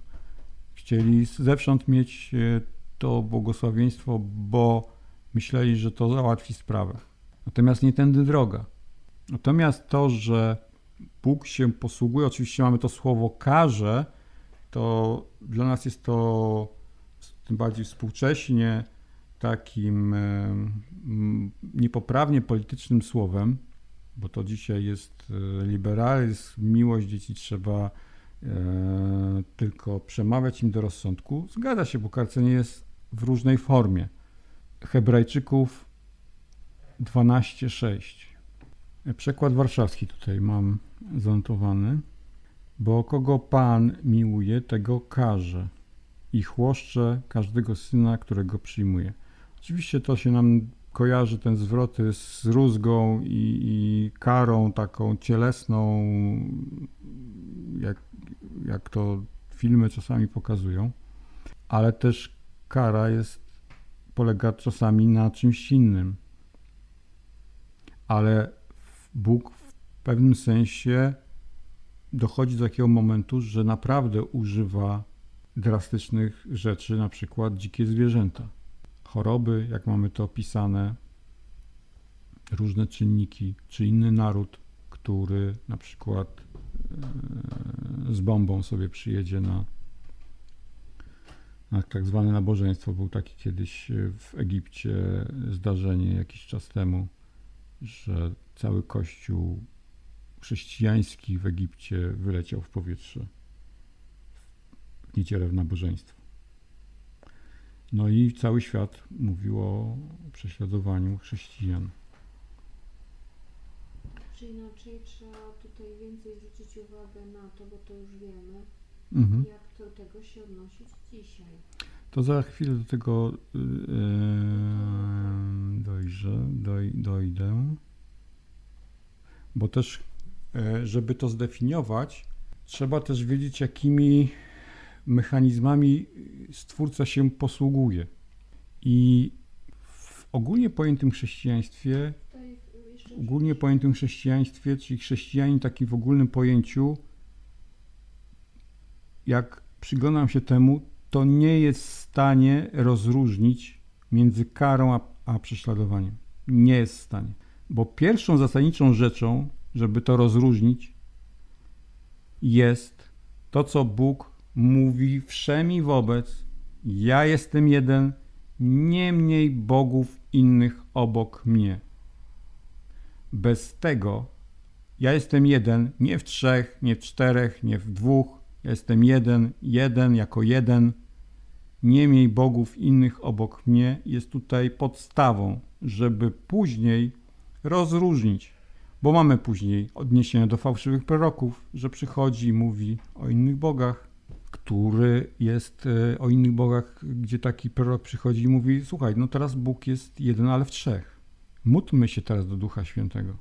Chcieli zewsząd mieć e, to błogosławieństwo, bo myśleli, że to załatwi sprawę. Natomiast nie tędy droga. Natomiast to, że Bóg się posługuje, oczywiście mamy to słowo karze, to dla nas jest to tym bardziej współcześnie takim niepoprawnie politycznym słowem, bo to dzisiaj jest e, liberalizm, miłość dzieci trzeba e, tylko przemawiać im do rozsądku. Zgadza się, bo karcenie jest w różnej formie. Hebrajczyków 12:6. Przekład warszawski tutaj mam zanotowany. Bo kogo Pan miłuje, tego karze i chłoszcze każdego syna, którego przyjmuje. Oczywiście to się nam kojarzy, ten zwrot z rózgą i, i karą taką cielesną, jak, jak to filmy czasami pokazują, ale też kara jest, polega czasami na czymś innym. Ale Bóg w pewnym sensie dochodzi do takiego momentu, że naprawdę używa drastycznych rzeczy, na przykład dzikie zwierzęta. Choroby, jak mamy to opisane, różne czynniki, czy inny naród, który na przykład e, z bombą sobie przyjedzie na, na tak zwane nabożeństwo. Był taki kiedyś w Egipcie zdarzenie jakiś czas temu, że cały kościół chrześcijański w Egipcie wyleciał w powietrze w niedzielę w nabożeństwo. No i cały świat mówił o prześladowaniu chrześcijan. Czy inaczej trzeba tutaj więcej zwrócić uwagę na to, bo to już wiemy, mhm. jak do tego się odnosić dzisiaj. To za chwilę do tego yy, dojrzę, doj, dojdę, bo też E, żeby to zdefiniować, trzeba też wiedzieć, jakimi mechanizmami Stwórca się posługuje. I w ogólnie pojętym chrześcijaństwie, ogólnie pojętym chrześcijaństwie, czyli chrześcijanin taki w ogólnym pojęciu, jak przyglądam się temu, to nie jest w stanie rozróżnić między karą a, a prześladowaniem. Nie jest w stanie. Bo pierwszą zasadniczą rzeczą, żeby to rozróżnić, jest to, co Bóg mówi wszemi wobec. Ja jestem jeden, nie mniej bogów innych obok mnie. Bez tego ja jestem jeden, nie w trzech, nie w czterech, nie w dwóch. Jestem jeden, jeden jako jeden. Nie miej bogów innych obok mnie jest tutaj podstawą, żeby później rozróżnić bo mamy później odniesienia do fałszywych proroków, że przychodzi i mówi o innych bogach, który jest e, o innych bogach, gdzie taki prorok przychodzi i mówi: Słuchaj, no teraz Bóg jest jeden, ale w trzech. Módlmy się teraz do Ducha Świętego.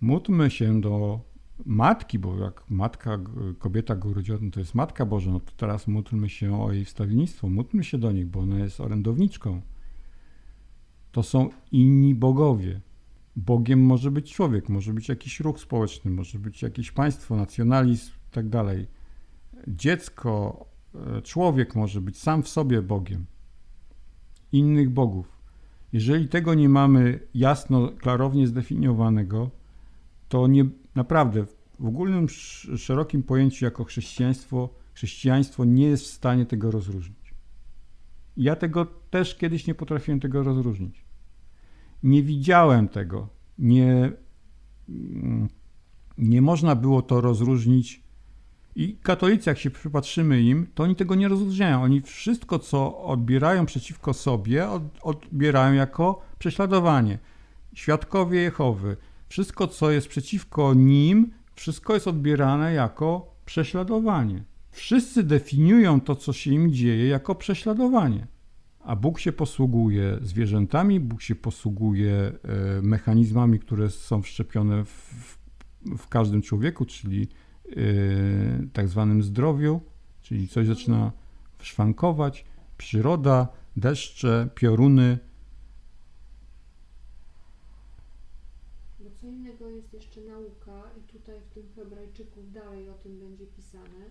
Módlmy się do matki, bo jak matka, kobieta go urodziła, no to jest Matka Boża, no to teraz módlmy się o jej wstawiennictwo, módlmy się do nich, bo ona jest orędowniczką. To są inni bogowie. Bogiem może być człowiek, może być jakiś ruch społeczny, może być jakieś państwo, nacjonalizm i tak dalej. Dziecko, e, człowiek może być sam w sobie Bogiem. Innych bogów. Jeżeli tego nie mamy jasno, klarownie zdefiniowanego, to nie naprawdę w ogólnym, szerokim pojęciu jako chrześcijaństwo, Chrześcijaństwo nie jest w stanie tego rozróżnić. Ja tego też kiedyś nie potrafiłem tego rozróżnić. Nie widziałem tego. Nie, mm, nie można było to rozróżnić. I katolicy, jak się przypatrzymy im, to oni tego nie rozróżniają. Oni wszystko, co odbierają przeciwko sobie, od, odbierają jako prześladowanie. Świadkowie Jehowy, wszystko, co jest przeciwko nim, wszystko jest odbierane jako prześladowanie. Wszyscy definiują to, co się im dzieje, jako prześladowanie. A Bóg się posługuje zwierzętami, Bóg się posługuje e, mechanizmami, które są wszczepione w, w każdym człowieku, czyli e, tak zwanym zdrowiu, czyli coś zaczyna szwankować, przyroda, deszcze, pioruny. Bo co innego jest jeszcze nauka i tutaj w tym Hebrajczyku dalej o tym będzie pisane.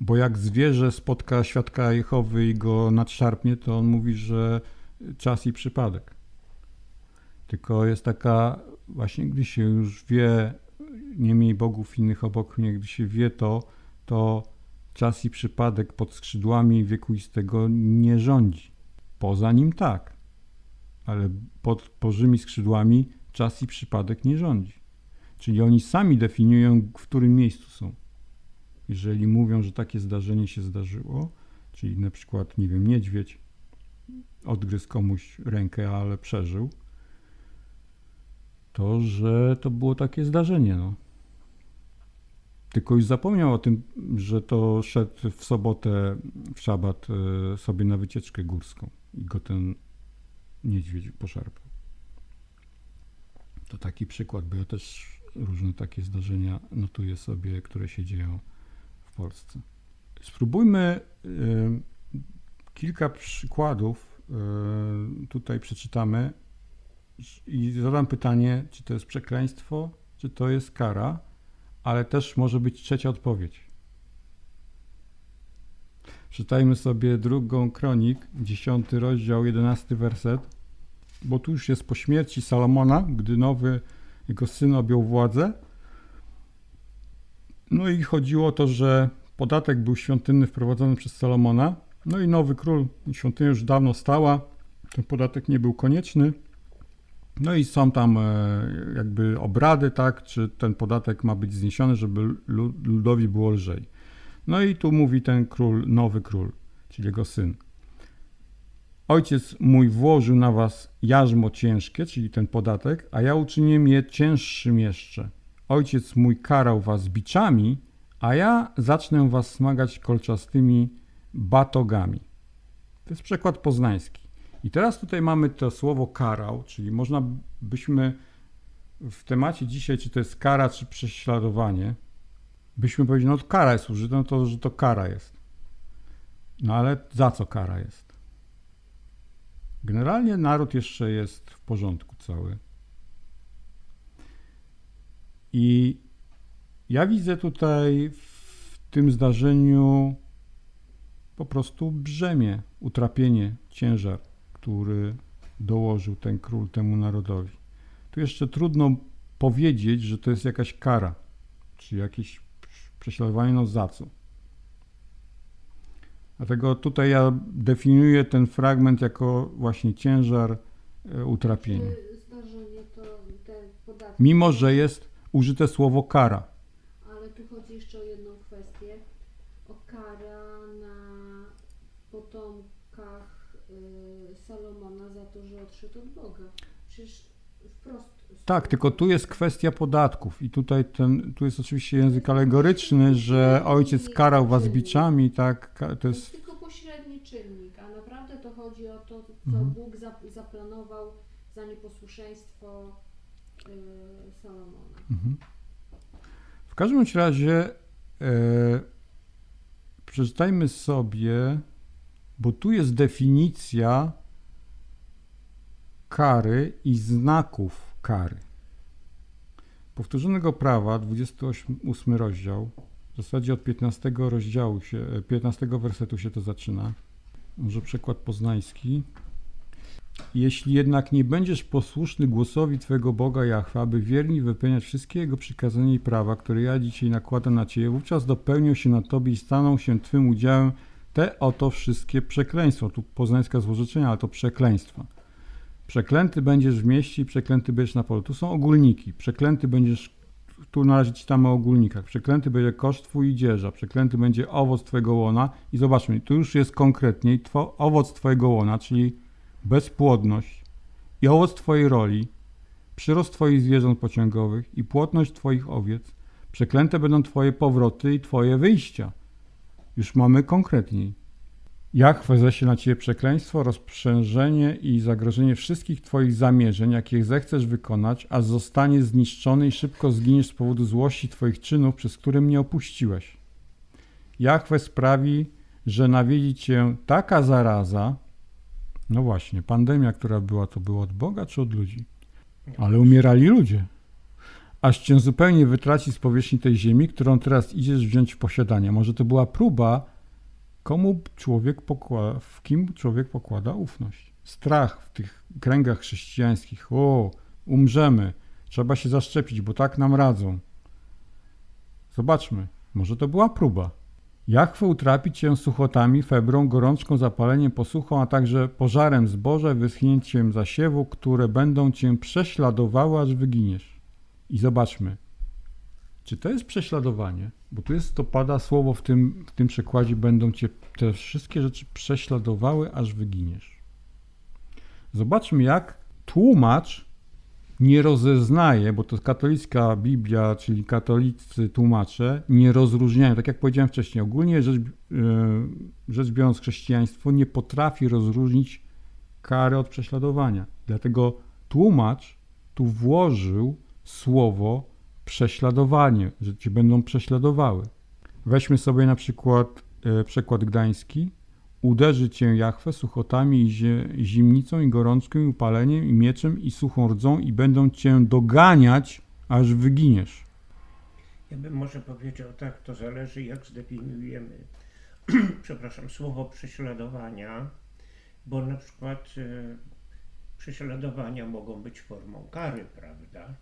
Bo jak zwierzę spotka świadka Jehowy i go nadszarpnie, to on mówi, że czas i przypadek. Tylko jest taka, właśnie gdy się już wie, nie miej bogów innych obok mnie, gdy się wie to, to czas i przypadek pod skrzydłami wiekuistego nie rządzi. Poza nim tak, ale pod Bożymi skrzydłami czas i przypadek nie rządzi. Czyli oni sami definiują, w którym miejscu są. Jeżeli mówią, że takie zdarzenie się zdarzyło, czyli na przykład, nie wiem, niedźwiedź odgryzł komuś rękę, ale przeżył, to że to było takie zdarzenie. No. Tylko już zapomniał o tym, że to szedł w sobotę, w szabat e, sobie na wycieczkę górską i go ten niedźwiedź poszarpał. To taki przykład, bo ja też różne takie zdarzenia notuję sobie, które się dzieją w Polsce. Spróbujmy y, kilka przykładów y, tutaj przeczytamy i zadam pytanie, czy to jest przekleństwo, czy to jest kara, ale też może być trzecia odpowiedź. Czytajmy sobie drugą kronik, dziesiąty rozdział, jedenasty werset, bo tu już jest po śmierci Salomona, gdy nowy jego syn objął władzę. No i chodziło o to, że podatek był świątynny wprowadzony przez Salomona. No i nowy król, świątynia już dawno stała, ten podatek nie był konieczny. No i są tam e, jakby obrady, tak, czy ten podatek ma być zniesiony, żeby ludowi było lżej. No i tu mówi ten król, nowy król, czyli jego syn. Ojciec mój włożył na was jarzmo ciężkie, czyli ten podatek, a ja uczyniłem je cięższym jeszcze. Ojciec mój karał was biczami, a ja zacznę was smagać kolczastymi batogami. To jest przykład poznański. I teraz tutaj mamy to słowo karał, czyli można byśmy w temacie dzisiaj, czy to jest kara, czy prześladowanie, byśmy powiedzieli, no to kara jest użyta, no to, że to kara jest. No ale za co kara jest? Generalnie naród jeszcze jest w porządku cały. I ja widzę tutaj w tym zdarzeniu po prostu brzemię, utrapienie, ciężar, który dołożył ten król temu narodowi. Tu jeszcze trudno powiedzieć, że to jest jakaś kara, czy jakieś prześladowanie, no za co. Dlatego tutaj ja definiuję ten fragment jako właśnie ciężar, e, podatki. Mimo, że jest użyte słowo kara. Ale tu chodzi jeszcze o jedną kwestię. O kara na potomkach y, Salomona za to, że odszedł od Boga. Przecież wprost. Tak, tylko tu jest kwestia podatków i tutaj ten, tu jest oczywiście język alegoryczny, że ojciec karał was biczami, tak, to jest tylko pośredni czynnik, a naprawdę to chodzi o to, co Mhm. Bóg zap- zaplanował za nieposłuszeństwo y, Salomona. Mhm. W każdym razie e, przeczytajmy sobie, bo tu jest definicja kary i znaków kary. Powtórzonego prawa, 28 rozdział, w zasadzie od 15 rozdziału się, e, 15 wersetu się to zaczyna. Może przykład poznański. Jeśli jednak nie będziesz posłuszny głosowi Twego Boga Jahwe, aby wierni wypełniać wszystkie Jego przykazania i prawa, które ja dzisiaj nakładam na Ciebie, wówczas dopełnią się na Tobie i staną się Twym udziałem te oto wszystkie przekleństwa. Tu poznańska złożeczenia, ale to przekleństwa. Przeklęty będziesz w mieście i przeklęty będziesz na polu. Tu są ogólniki. Przeklęty będziesz, tu na razie czytamy o ogólnikach. Przeklęty będzie koszt twój i dzieża. Przeklęty będzie owoc twojego łona. I zobaczmy, tu już jest konkretniej owoc twojego łona, czyli bezpłodność i twojej roli, przyrost twoich zwierząt pociągowych i płodność twoich owiec. Przeklęte będą twoje powroty i twoje wyjścia. Już mamy konkretniej. Jachwę zesie na ciebie przekleństwo, rozprzężenie i zagrożenie wszystkich twoich zamierzeń, jakie zechcesz wykonać, a zostanie zniszczony i szybko zginiesz z powodu złości twoich czynów, przez które mnie opuściłeś. Jachwę sprawi, że nawiedzi cię taka zaraza, no właśnie, pandemia, która była, to była od Boga czy od ludzi? Ale umierali ludzie. Aż cię zupełnie wytraci z powierzchni tej ziemi, którą teraz idziesz wziąć w posiadanie. Może to była próba, komu człowiek pokłada, w kim człowiek pokłada ufność. Strach w tych kręgach chrześcijańskich. O, umrzemy, trzeba się zaszczepić, bo tak nam radzą. Zobaczmy, może to była próba. Jachwę utrapi cię suchotami, febrą, gorączką, zapaleniem, posuchą, a także pożarem zboża, wyschnięciem zasiewu, które będą cię prześladowały, aż wyginiesz. I zobaczmy, czy to jest prześladowanie? Bo tu jest, to pada słowo w tym, w tym przekładzie, będą cię te wszystkie rzeczy prześladowały, aż wyginiesz. Zobaczmy, jak tłumacz nie rozeznaje, bo to katolicka Biblia, czyli katolicy tłumacze, nie rozróżniają. Tak jak powiedziałem wcześniej, ogólnie rzecz, yy, rzecz biorąc, chrześcijaństwo nie potrafi rozróżnić kary od prześladowania. Dlatego tłumacz tu włożył słowo prześladowanie, że cię będą prześladowały. Weźmy sobie na przykład e, przekład gdański. Uderzy cię Jachwę suchotami i zimnicą i gorączką i upaleniem i mieczem i suchą rdzą i będą cię doganiać, aż wyginiesz. Ja bym może powiedział tak, to zależy jak zdefiniujemy, przepraszam, słowo prześladowania, bo na przykład e, prześladowania mogą być formą kary, prawda?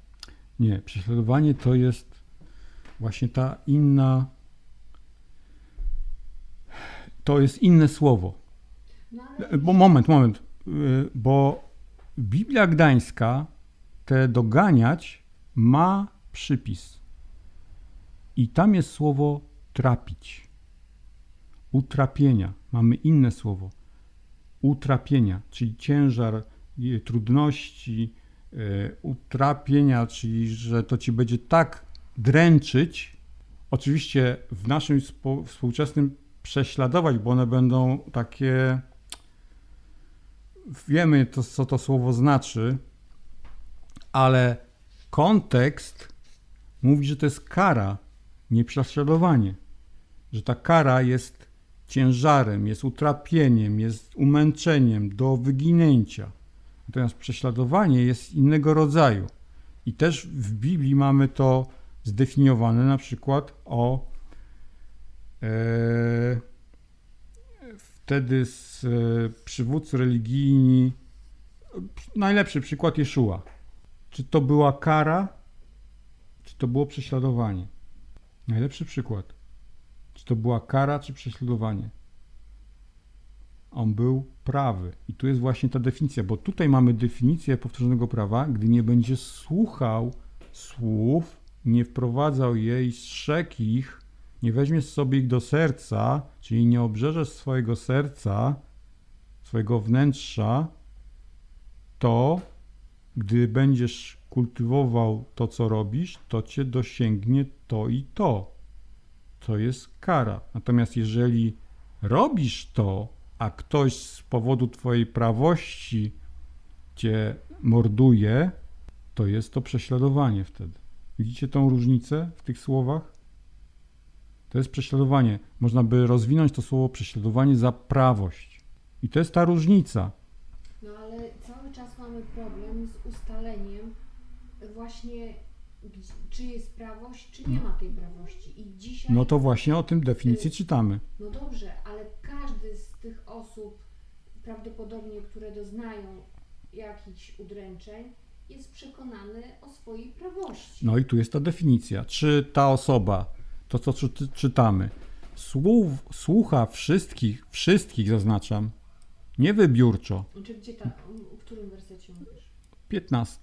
Nie, prześladowanie to jest właśnie ta inna. To jest inne słowo. No, ale Bo moment, moment. Y, Bo Biblia Gdańska te doganiać ma przypis. I tam jest słowo trapić. Utrapienia. Mamy inne słowo. Utrapienia, czyli ciężar, y, trudności, utrapienia, czyli że to ci będzie tak dręczyć, oczywiście w naszym współczesnym prześladować, bo one będą takie, wiemy to, co to słowo znaczy, ale kontekst mówi, że to jest kara, nie prześladowanie, że ta kara jest ciężarem, jest utrapieniem, jest umęczeniem do wyginięcia. Natomiast prześladowanie jest innego rodzaju. I też w Biblii mamy to zdefiniowane na przykład o wtedy z e, przywódcy religijni najlepszy przykład Jeszua. Czy to była kara, czy to było prześladowanie? Najlepszy przykład. Czy to była kara, czy prześladowanie? On był prawy. I tu jest właśnie ta definicja, bo tutaj mamy definicję powtórzonego prawa, gdy nie będzie słuchał słów, nie wprowadzał jej, strzegł ich, nie weźmiesz sobie ich do serca, czyli nie obrzeżesz swojego serca, swojego wnętrza, to gdy będziesz kultywował to, co robisz, to cię dosięgnie to i to. To jest kara. Natomiast jeżeli robisz to, a ktoś z powodu twojej prawości cię morduje, to jest to prześladowanie wtedy. Widzicie tą różnicę w tych słowach? To jest prześladowanie. Można by rozwinąć to słowo prześladowanie za prawość. I to jest ta różnica. No ale cały czas mamy problem z ustaleniem właśnie czy jest prawość, czy nie ma tej prawości. I dzisiaj. No to właśnie o tym definicji czytamy. No dobrze, ale każdy z tych osób prawdopodobnie, które doznają jakichś udręczeń, jest przekonany o swojej prawości. No i tu jest ta definicja. Czy ta osoba, to co czy, czytamy, słuch, słucha wszystkich, wszystkich zaznaczam, nie wybiórczo. Czy gdzie ta, w którym wersecie mówisz? 15.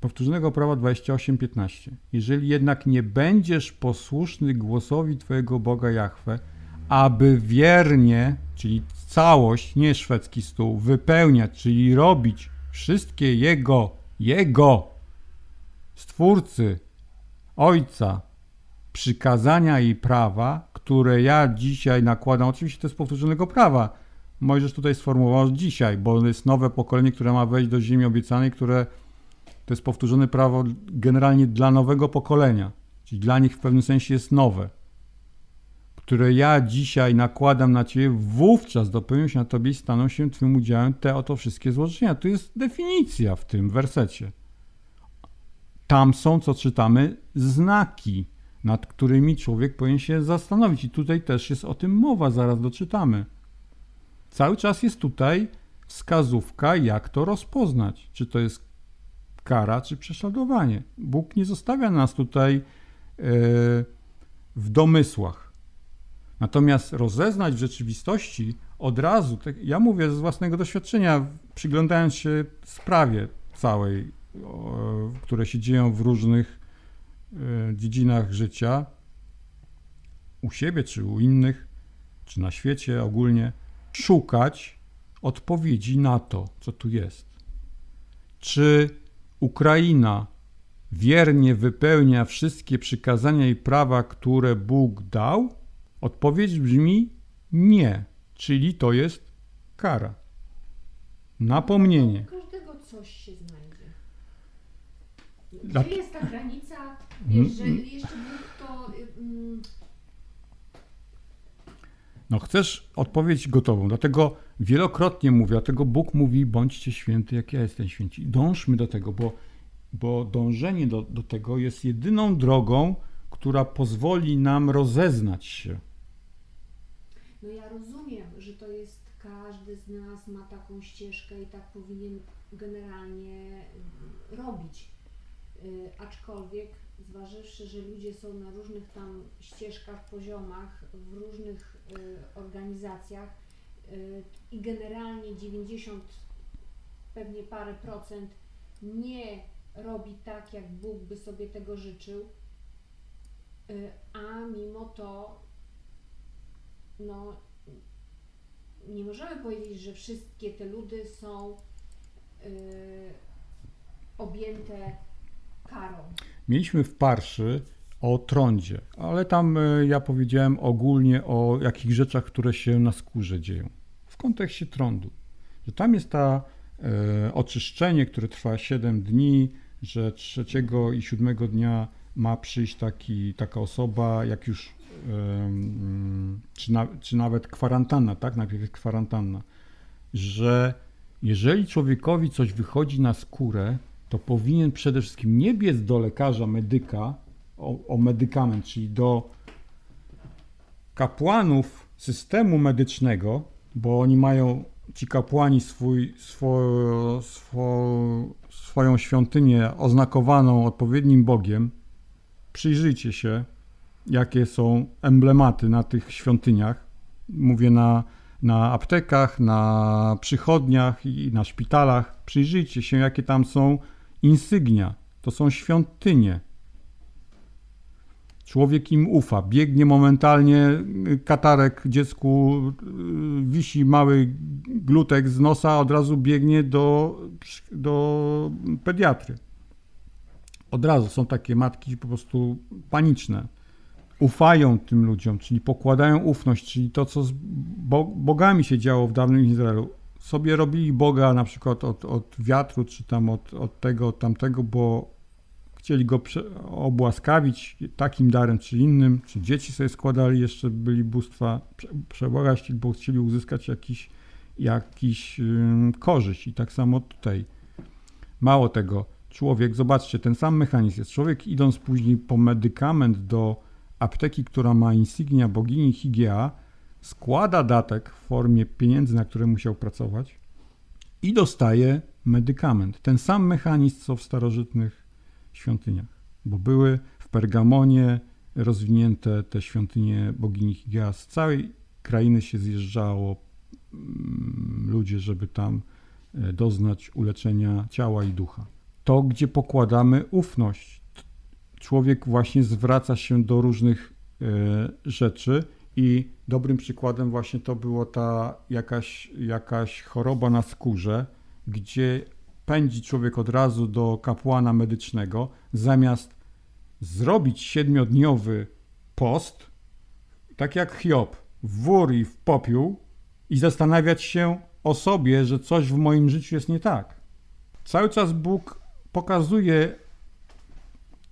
Powtórzonego prawa 28:15. Jeżeli jednak nie będziesz posłuszny głosowi Twojego Boga Jahwe, aby wiernie, czyli całość, nie szwedzki stół, wypełniać, czyli robić wszystkie Jego, Jego, Stwórcy, Ojca, przykazania i prawa, które ja dzisiaj nakładam, oczywiście to jest powtórzonego prawa, Mojżesz tutaj sformułował dzisiaj, bo jest nowe pokolenie, które ma wejść do ziemi obiecanej, które to jest powtórzone prawo generalnie dla nowego pokolenia, czyli dla nich w pewnym sensie jest nowe, które ja dzisiaj nakładam na Ciebie, wówczas dopełnią się na Tobie i staną się Twym udziałem. Te oto wszystkie złożenia. To jest definicja w tym wersecie. Tam są, co czytamy, znaki, nad którymi człowiek powinien się zastanowić. I tutaj też jest o tym mowa, zaraz doczytamy. Cały czas jest tutaj wskazówka, jak to rozpoznać. Czy to jest kara, czy prześladowanie. Bóg nie zostawia nas tutaj e, w domysłach. Natomiast rozeznać w rzeczywistości od razu, tak, ja mówię z własnego doświadczenia, przyglądając się sprawie całej, które się dzieją w różnych dziedzinach życia, u siebie czy u innych, czy na świecie ogólnie, szukać odpowiedzi na to, co tu jest. Czy Ukraina wiernie wypełnia wszystkie przykazania i prawa, które Bóg dał? Odpowiedź brzmi nie, czyli to jest kara. Napomnienie. Każdego coś się znajdzie. Gdzie jest ta granica, wiesz, że jeszcze Bóg to... Mm, no chcesz odpowiedź gotową, dlatego wielokrotnie mówię, dlatego Bóg mówi, bądźcie święty, jak ja jestem święty. Dążmy do tego, bo, bo dążenie do, do tego jest jedyną drogą, która pozwoli nam rozeznać się. No ja rozumiem, że to jest, każdy z nas ma taką ścieżkę i tak powinien generalnie robić. Yy, aczkolwiek zważywszy, że ludzie są na różnych tam ścieżkach, poziomach, w różnych y, organizacjach y, i generalnie 90 pewnie parę procent nie robi tak, jak Bóg by sobie tego życzył, y, a mimo to no, nie możemy powiedzieć, że wszystkie te ludy są y, objęte Mieliśmy w Parszy o trądzie, ale tam e, ja powiedziałem ogólnie o jakich rzeczach, które się na skórze dzieją. W kontekście trądu. Że tam jest ta e, oczyszczenie, które trwa 7 dni, że trzeciego i siódmego dnia ma przyjść taki, taka osoba, jak już, czy, na, czy nawet kwarantanna, tak? Najpierw jest kwarantanna, że jeżeli człowiekowi coś wychodzi na skórę, to powinien przede wszystkim nie biec do lekarza, medyka o, o medykament, czyli do kapłanów systemu medycznego, bo oni mają, ci kapłani, swój, swo, swo, swoją świątynię oznakowaną odpowiednim Bogiem. Przyjrzyjcie się, jakie są emblematy na tych świątyniach. Mówię na, na aptekach, na przychodniach i na szpitalach. Przyjrzyjcie się, jakie tam są insygnia, to są świątynie. Człowiek im ufa, biegnie momentalnie, y, katarek dziecku, y, wisi mały glutek z nosa, od razu biegnie do, do pediatry. Od razu są takie matki po prostu paniczne. Ufają tym ludziom, czyli pokładają ufność, czyli to, co z bogami się działo w dawnym Izraelu sobie robili Boga na przykład od, od wiatru, czy tam od, od tego, od tamtego, bo chcieli go obłaskawić takim darem czy innym, czy dzieci sobie składali, jeszcze byli bóstwa prze, przebogać, bo chcieli uzyskać jakiś, jakiś korzyść. I tak samo tutaj. Mało tego, człowiek, zobaczcie, ten sam mechanizm jest. Człowiek idąc później po medykament do apteki, która ma insygnia bogini Higea, składa datek w formie pieniędzy, na które musiał pracować i dostaje medykament. Ten sam mechanizm, co w starożytnych świątyniach, bo były w Pergamonie rozwinięte te świątynie bogini Higea. Z całej krainy się zjeżdżało mm, ludzie, żeby tam e, doznać uleczenia ciała i ducha. To, gdzie pokładamy ufność. Człowiek właśnie zwraca się do różnych e, rzeczy i dobrym przykładem właśnie to było ta jakaś, jakaś choroba na skórze, gdzie pędzi człowiek od razu do kapłana medycznego, zamiast zrobić siedmiodniowy post, tak jak Hiob, w wór i w popiół i zastanawiać się o sobie, że coś w moim życiu jest nie tak. Cały czas Bóg pokazuje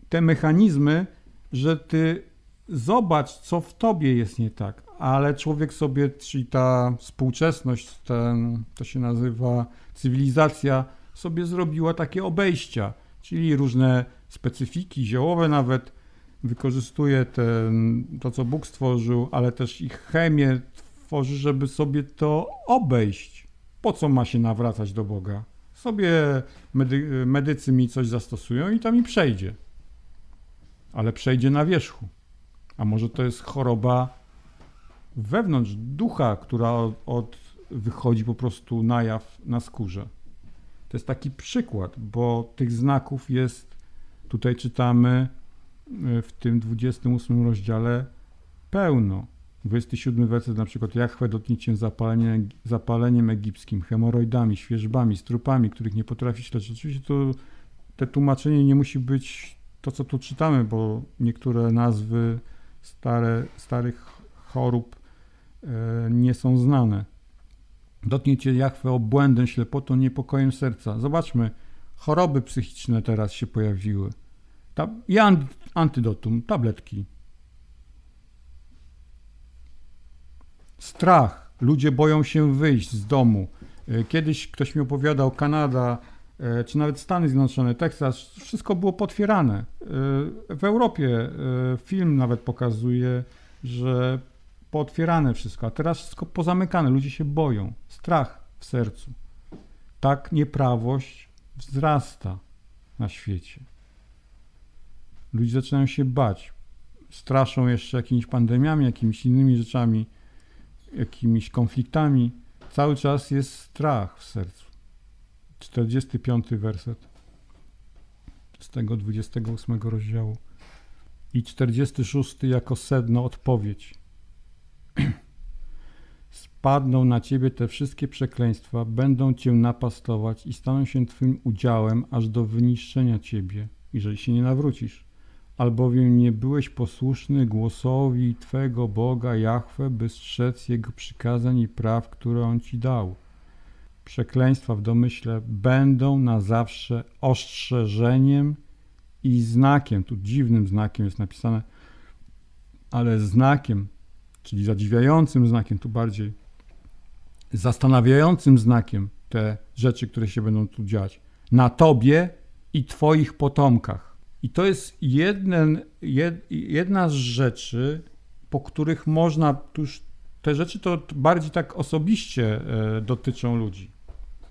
te mechanizmy, że ty zobacz, co w tobie jest nie tak. Ale człowiek sobie, czyli ta współczesność, ten, to się nazywa cywilizacja, sobie zrobiła takie obejścia, czyli różne specyfiki ziołowe nawet wykorzystuje ten, to, co Bóg stworzył, ale też ich chemię tworzy, żeby sobie to obejść. Po co ma się nawracać do Boga? Sobie medy, medycy mi coś zastosują i to mi przejdzie. Ale przejdzie na wierzchu. A może to jest choroba wewnątrz ducha, która od, od wychodzi po prostu na jaw na skórze. To jest taki przykład, bo tych znaków jest, tutaj czytamy y, w tym 28 rozdziale pełno. 27 werset na przykład Jachwę dotknięciem zapaleniem, zapaleniem egipskim, hemoroidami, świeżbami, strupami, których nie potrafi leczyć. Oczywiście to, te tłumaczenie nie musi być to, co tu czytamy, bo niektóre nazwy stare, starych chorób e, nie są znane. Dotknie cię Jachwę obłędem, ślepotą, niepokojem serca. Zobaczmy, choroby psychiczne teraz się pojawiły. Ta, I antydotum, tabletki. Strach. Ludzie boją się wyjść z domu. E, kiedyś ktoś mi opowiadał, Kanada, czy nawet Stany Zjednoczone, Teksas, wszystko było potwierane. E, w Europie film nawet pokazuje, że pootwierane wszystko, a teraz wszystko pozamykane. Ludzie się boją. Strach w sercu. Tak nieprawość wzrasta na świecie. Ludzie zaczynają się bać. Straszą jeszcze jakimiś pandemiami, jakimiś innymi rzeczami, jakimiś konfliktami. Cały czas jest strach w sercu. 45 werset z tego 28 rozdziału. I 46 jako sedno odpowiedź. Spadną na ciebie te wszystkie przekleństwa, będą cię napastować i staną się twym udziałem aż do wyniszczenia ciebie, jeżeli się nie nawrócisz. Albowiem nie byłeś posłuszny głosowi Twego Boga Jahwe, by strzec Jego przykazań i praw, które On Ci dał. Przekleństwa w domyśle będą na zawsze ostrzeżeniem i znakiem, tu dziwnym znakiem jest napisane, ale znakiem czyli zadziwiającym znakiem, tu bardziej zastanawiającym znakiem te rzeczy, które się będą tu dziać. Na tobie i twoich potomkach. I to jest jeden, jed, jedna z rzeczy, po których można, tuż te rzeczy to bardziej tak osobiście e, dotyczą ludzi.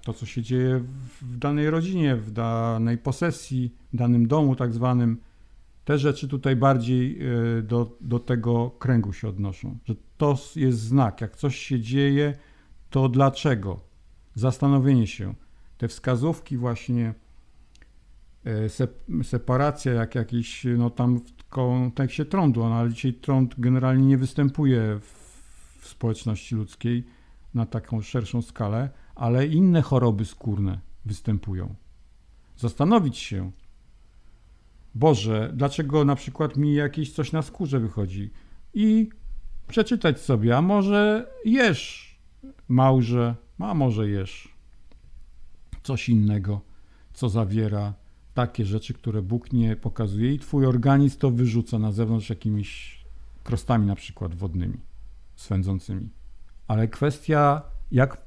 To, co się dzieje w, danej rodzinie, w danej posesji, w danym domu tak zwanym, te rzeczy tutaj bardziej e, do, do tego kręgu się odnoszą, że to jest znak. Jak coś się dzieje, to dlaczego? Zastanowienie się. Te wskazówki właśnie, e, separacja jak jakiś, no tam w kontekście trądu, no ale dzisiaj trąd generalnie nie występuje w, w społeczności ludzkiej na taką szerszą skalę, ale inne choroby skórne występują. Zastanowić się, Boże, dlaczego na przykład mi jakieś coś na skórze wychodzi? I przeczytać sobie, a może jesz małże, a może jesz coś innego, co zawiera takie rzeczy, które Bóg nie pokazuje i twój organizm to wyrzuca na zewnątrz jakimiś krostami na przykład wodnymi, swędzącymi. Ale kwestia, jak,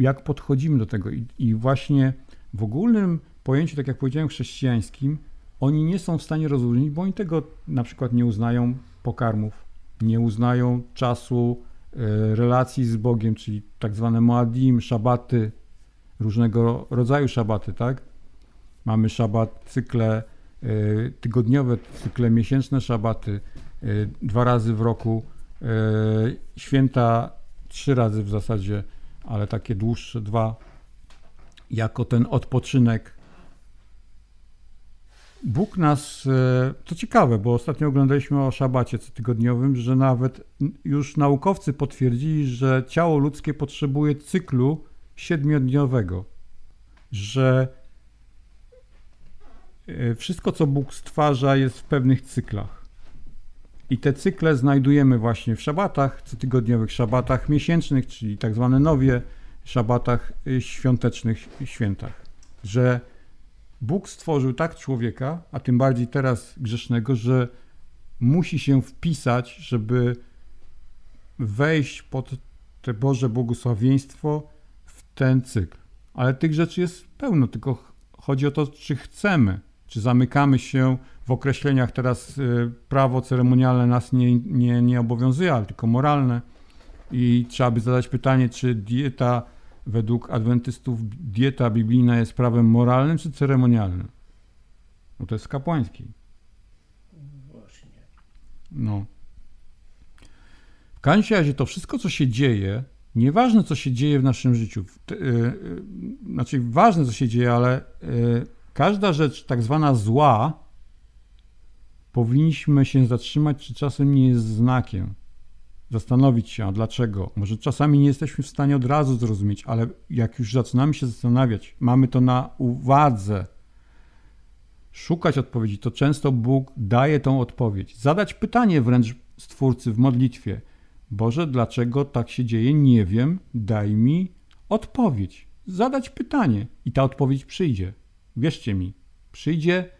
jak podchodzimy do tego I, i właśnie w ogólnym pojęciu, tak jak powiedziałem, chrześcijańskim, oni nie są w stanie rozróżnić, bo oni tego na przykład nie uznają pokarmów, nie uznają czasu e, relacji z Bogiem, czyli tak zwane moadim, szabaty, różnego rodzaju szabaty, tak? Mamy szabat, cykle y, tygodniowe, cykle miesięczne szabaty, y, dwa razy w roku, święta trzy razy w zasadzie, ale takie dłuższe dwa, jako ten odpoczynek. Bóg nas, to ciekawe, bo ostatnio oglądaliśmy o szabacie cotygodniowym, że nawet już naukowcy potwierdzili, że ciało ludzkie potrzebuje cyklu siedmiodniowego, że e, wszystko, co Bóg stwarza, jest w pewnych cyklach. I te cykle znajdujemy właśnie w szabatach cotygodniowych, szabatach miesięcznych, czyli tak zwane nowie, szabatach e, świątecznych, świętach. Że Bóg stworzył tak człowieka, a tym bardziej teraz grzesznego, że musi się wpisać, żeby wejść pod te Boże błogosławieństwo ten cykl. Ale tych rzeczy jest pełno, tylko chodzi o to, czy chcemy, czy zamykamy się w określeniach. Teraz y, prawo ceremonialne nas nie, nie, nie obowiązuje, ale tylko moralne. I trzeba by zadać pytanie, czy dieta według adwentystów, dieta biblijna jest prawem moralnym czy ceremonialnym? No to jest kapłańskiej. Właśnie. No. W każdym razie to wszystko, co się dzieje, Nieważne, co się dzieje w naszym życiu, y, y, znaczy ważne, co się dzieje, ale y, każda rzecz tak zwana zła, powinniśmy się zatrzymać, czy czasem nie jest znakiem. Zastanowić się, a dlaczego. Może czasami nie jesteśmy w stanie od razu zrozumieć, ale jak już zaczynamy się zastanawiać, mamy to na uwadze, szukać odpowiedzi, to często Bóg daje tą odpowiedź. Zadać pytanie wręcz Stwórcy w modlitwie – Boże, dlaczego tak się dzieje? Nie wiem. Daj mi odpowiedź. Zadać pytanie i ta odpowiedź przyjdzie. Wierzcie mi, przyjdzie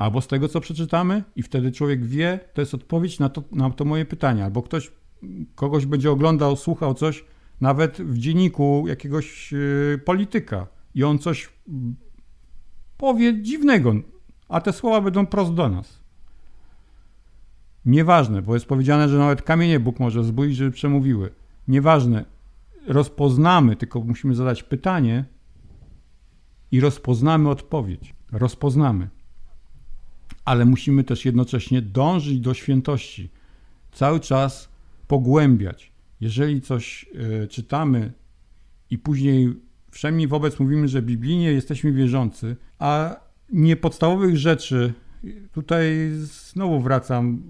albo z tego, co przeczytamy, i wtedy człowiek wie, to jest odpowiedź na to, na to moje pytanie, albo ktoś kogoś będzie oglądał, słuchał coś, nawet w dzienniku jakiegoś yy, polityka, i on coś powie dziwnego, a te słowa będą prost do nas. Nieważne, bo jest powiedziane, że nawet kamienie Bóg może zbudzić, żeby przemówiły. Nieważne. Rozpoznamy, tylko musimy zadać pytanie i rozpoznamy odpowiedź. Rozpoznamy. Ale musimy też jednocześnie dążyć do świętości. Cały czas pogłębiać. Jeżeli coś y, czytamy i później wszemi wobec mówimy, że biblijnie jesteśmy wierzący, a nie podstawowych rzeczy, tutaj znowu wracam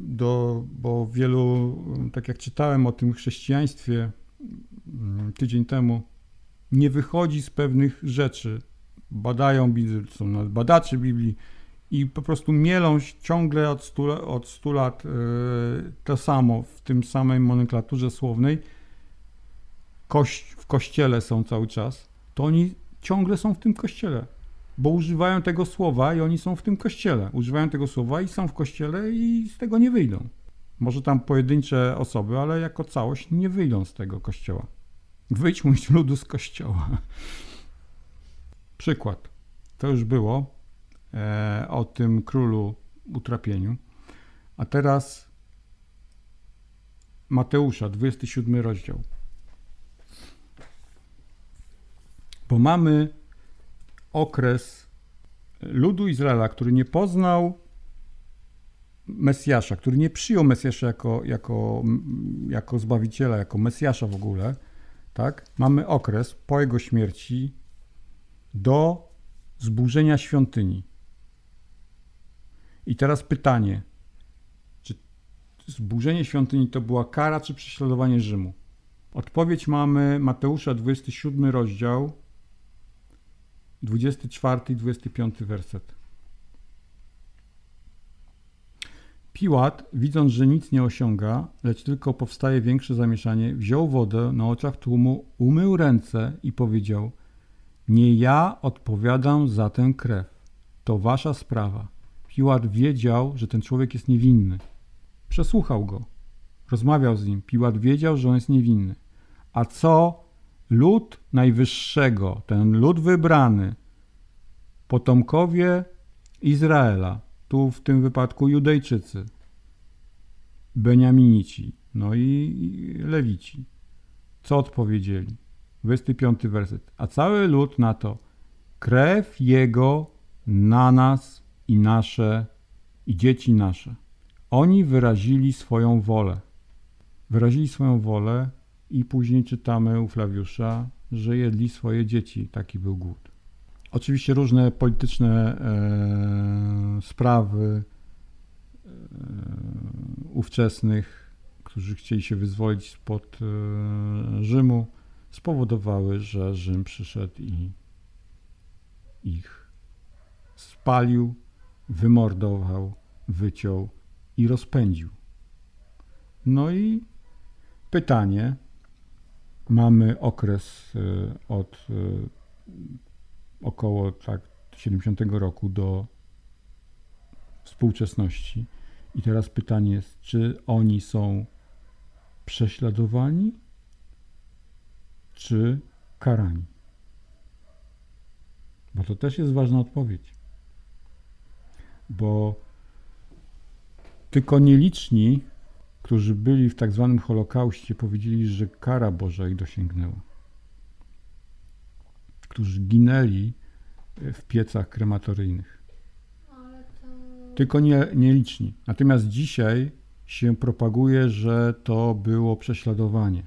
do, bo wielu, tak jak czytałem o tym chrześcijaństwie mm, tydzień temu, nie wychodzi z pewnych rzeczy. Badają Biblię, są badacze Biblii i po prostu mielą ciągle od 100, od 100 lat yy, to samo w tym samej nomenklaturze słownej. Kość, w kościele są cały czas, to oni ciągle są w tym kościele bo używają tego słowa i oni są w tym kościele. Używają tego słowa i są w kościele i z tego nie wyjdą. Może tam pojedyncze osoby, ale jako całość nie wyjdą z tego kościoła. Wyjdź mój ludu z kościoła. Przykład. To już było o tym królu utrapieniu. A teraz Mateusza, 27 rozdział. Bo mamy okres ludu Izraela, który nie poznał Mesjasza, który nie przyjął Mesjasza jako, jako, jako Zbawiciela, jako Mesjasza w ogóle, tak? mamy okres po jego śmierci do zburzenia świątyni. I teraz pytanie, czy zburzenie świątyni to była kara, czy prześladowanie Rzymu? Odpowiedź mamy Mateusza 27 rozdział, 24 i 25 werset. Piłat, widząc, że nic nie osiąga, lecz tylko powstaje większe zamieszanie, wziął wodę na oczach tłumu, umył ręce i powiedział: Nie ja odpowiadam za tę krew. To wasza sprawa. Piłat wiedział, że ten człowiek jest niewinny. Przesłuchał go. Rozmawiał z nim. Piłat wiedział, że on jest niewinny. A co lud najwyższego, ten lud wybrany, potomkowie Izraela, tu w tym wypadku Judejczycy, Beniaminici, no i Lewici. Co odpowiedzieli? 25 werset. A cały lud na to, krew Jego na nas i nasze, i dzieci nasze. Oni wyrazili swoją wolę. Wyrazili swoją wolę i później czytamy u Flawiusza, że jedli swoje dzieci. Taki był głód. Oczywiście różne polityczne e, sprawy e, ówczesnych, którzy chcieli się wyzwolić spod e, Rzymu, spowodowały, że Rzym przyszedł i ich spalił, wymordował, wyciął i rozpędził. No i pytanie. Mamy okres e, od e, około tak 70 roku do współczesności. I teraz pytanie jest, czy oni są prześladowani, czy karani? Bo to też jest ważna odpowiedź. Bo tylko nieliczni, którzy byli w tak zwanym Holokauście, powiedzieli, że kara Boża ich dosięgnęła. Którzy ginęli w piecach krematoryjnych. Tylko nie, nieliczni. Natomiast dzisiaj się propaguje, że to było prześladowanie.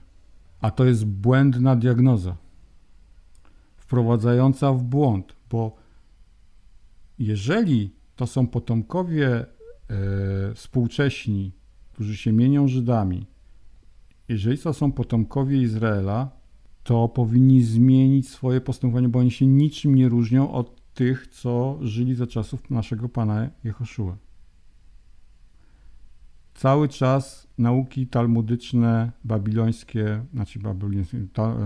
A to jest błędna diagnoza, wprowadzająca w błąd, bo jeżeli to są potomkowie e, współcześni, którzy się mienią Żydami, jeżeli to są potomkowie Izraela, to powinni zmienić swoje postępowanie, bo oni się niczym nie różnią od tych, co żyli za czasów naszego Pana Jehoszua. Cały czas nauki talmudyczne, babilońskie, znaczy babilońskie, ta,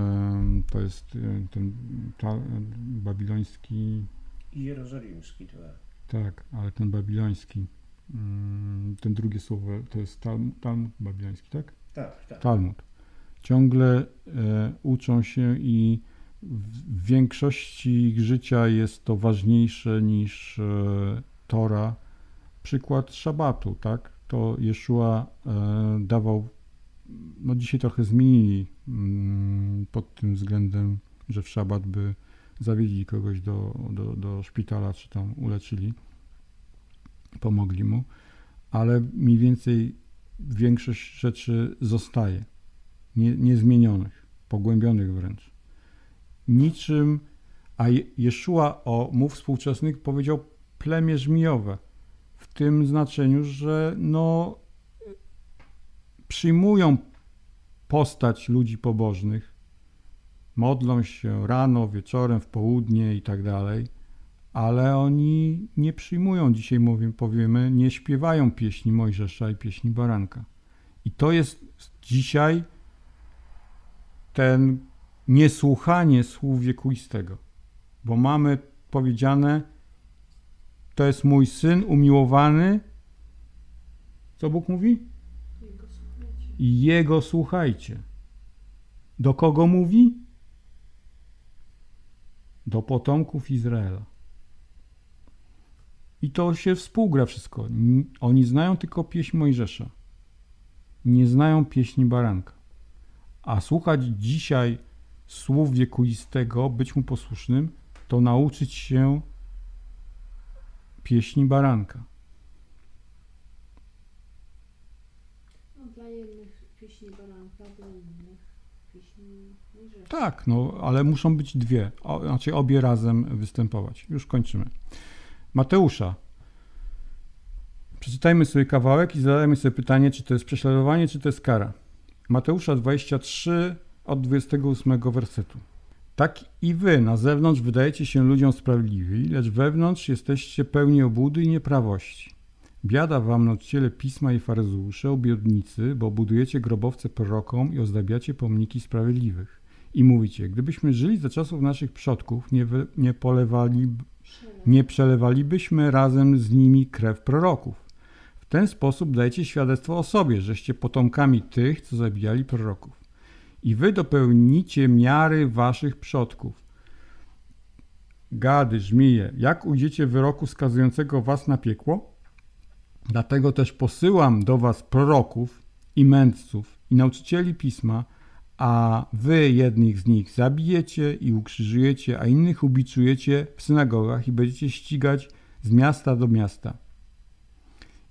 to jest e, ten ta, babiloński... Jerozolimski, tak. Tak, ale ten babiloński, mm, ten drugie słowo to jest Talmud, Talmud babiloński, tak? Tak, tak. Talmud. Ciągle e, uczą się i w większości ich życia jest to ważniejsze niż e, Tora. Przykład szabatu, tak? To Jeszua e, dawał, no dzisiaj trochę zmienili mm, pod tym względem, że w szabat by zawieźli kogoś do, do, do szpitala, czy tam uleczyli, pomogli mu, ale mniej więcej większość rzeczy zostaje, nie, niezmienionych, pogłębionych wręcz. Niczym, a Jeszua o mów współczesnych powiedział plemię żmijowe, w tym znaczeniu, że no przyjmują postać ludzi pobożnych, modlą się rano, wieczorem, w południe i tak dalej, ale oni nie przyjmują, dzisiaj mówimy, powiemy, nie śpiewają pieśni Mojżesza i pieśni Baranka. I to jest dzisiaj ten niesłuchanie słów wiekuistego, bo mamy powiedziane, to jest mój syn umiłowany, co Bóg mówi? I jego słuchajcie. Do kogo mówi? Do potomków Izraela. I to się współgra wszystko. Oni znają tylko pieśń Mojżesza. Nie znają pieśni Baranka. A słuchać dzisiaj słów wiekuistego, być mu posłusznym, to nauczyć się pieśni Baranka. No, dla jednych pieśni Baranka, dla innych tak, no ale muszą być dwie, o, znaczy obie razem występować. Już kończymy. Mateusza. Przeczytajmy sobie kawałek i zadajmy sobie pytanie, czy to jest prześladowanie, czy to jest kara. Mateusza 23 od 28 wersetu. Tak i wy na zewnątrz wydajecie się ludziom sprawiedliwi, lecz wewnątrz jesteście pełni obłudy i nieprawości. Biada wam nauczyciele pisma i faryzeusze, obiednicy, bo budujecie grobowce prorokom i ozdabiacie pomniki sprawiedliwych. I mówicie, gdybyśmy żyli za czasów naszych przodków, nie, nie polewali, nie przelewalibyśmy razem z nimi krew proroków. W ten sposób dajcie świadectwo o sobie, żeście potomkami tych, co zabijali proroków. I wy dopełnicie miary waszych przodków. Gady, żmije, jak ujdziecie wyroku skazującego was na piekło? Dlatego też posyłam do was proroków i mędrców i nauczycieli pisma, a wy jednych z nich zabijecie i ukrzyżujecie, a innych ubiczujecie w synagogach i będziecie ścigać z miasta do miasta.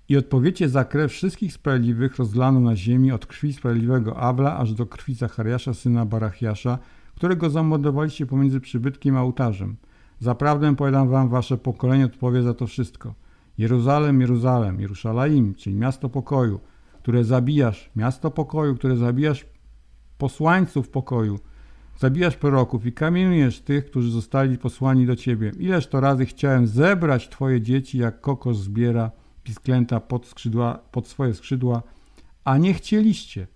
I odpowiecie za krew wszystkich sprawiedliwych rozlaną na ziemi od krwi sprawiedliwego Awla aż do krwi Zachariasza, syna Barachiasza, którego zamordowaliście pomiędzy przybytkiem a ołtarzem. Zaprawdę powiadam wam, wasze pokolenie odpowie za to wszystko. Jeruzalem, Jeruzalem, Jeruszalaim, czyli miasto pokoju, które zabijasz, miasto pokoju, które zabijasz posłańców pokoju, zabijasz proroków i kamienujesz tych, którzy zostali posłani do ciebie. Ileż to razy chciałem zebrać twoje dzieci, jak kokos zbiera pisklęta pod, skrzydła, pod swoje skrzydła, a nie chcieliście.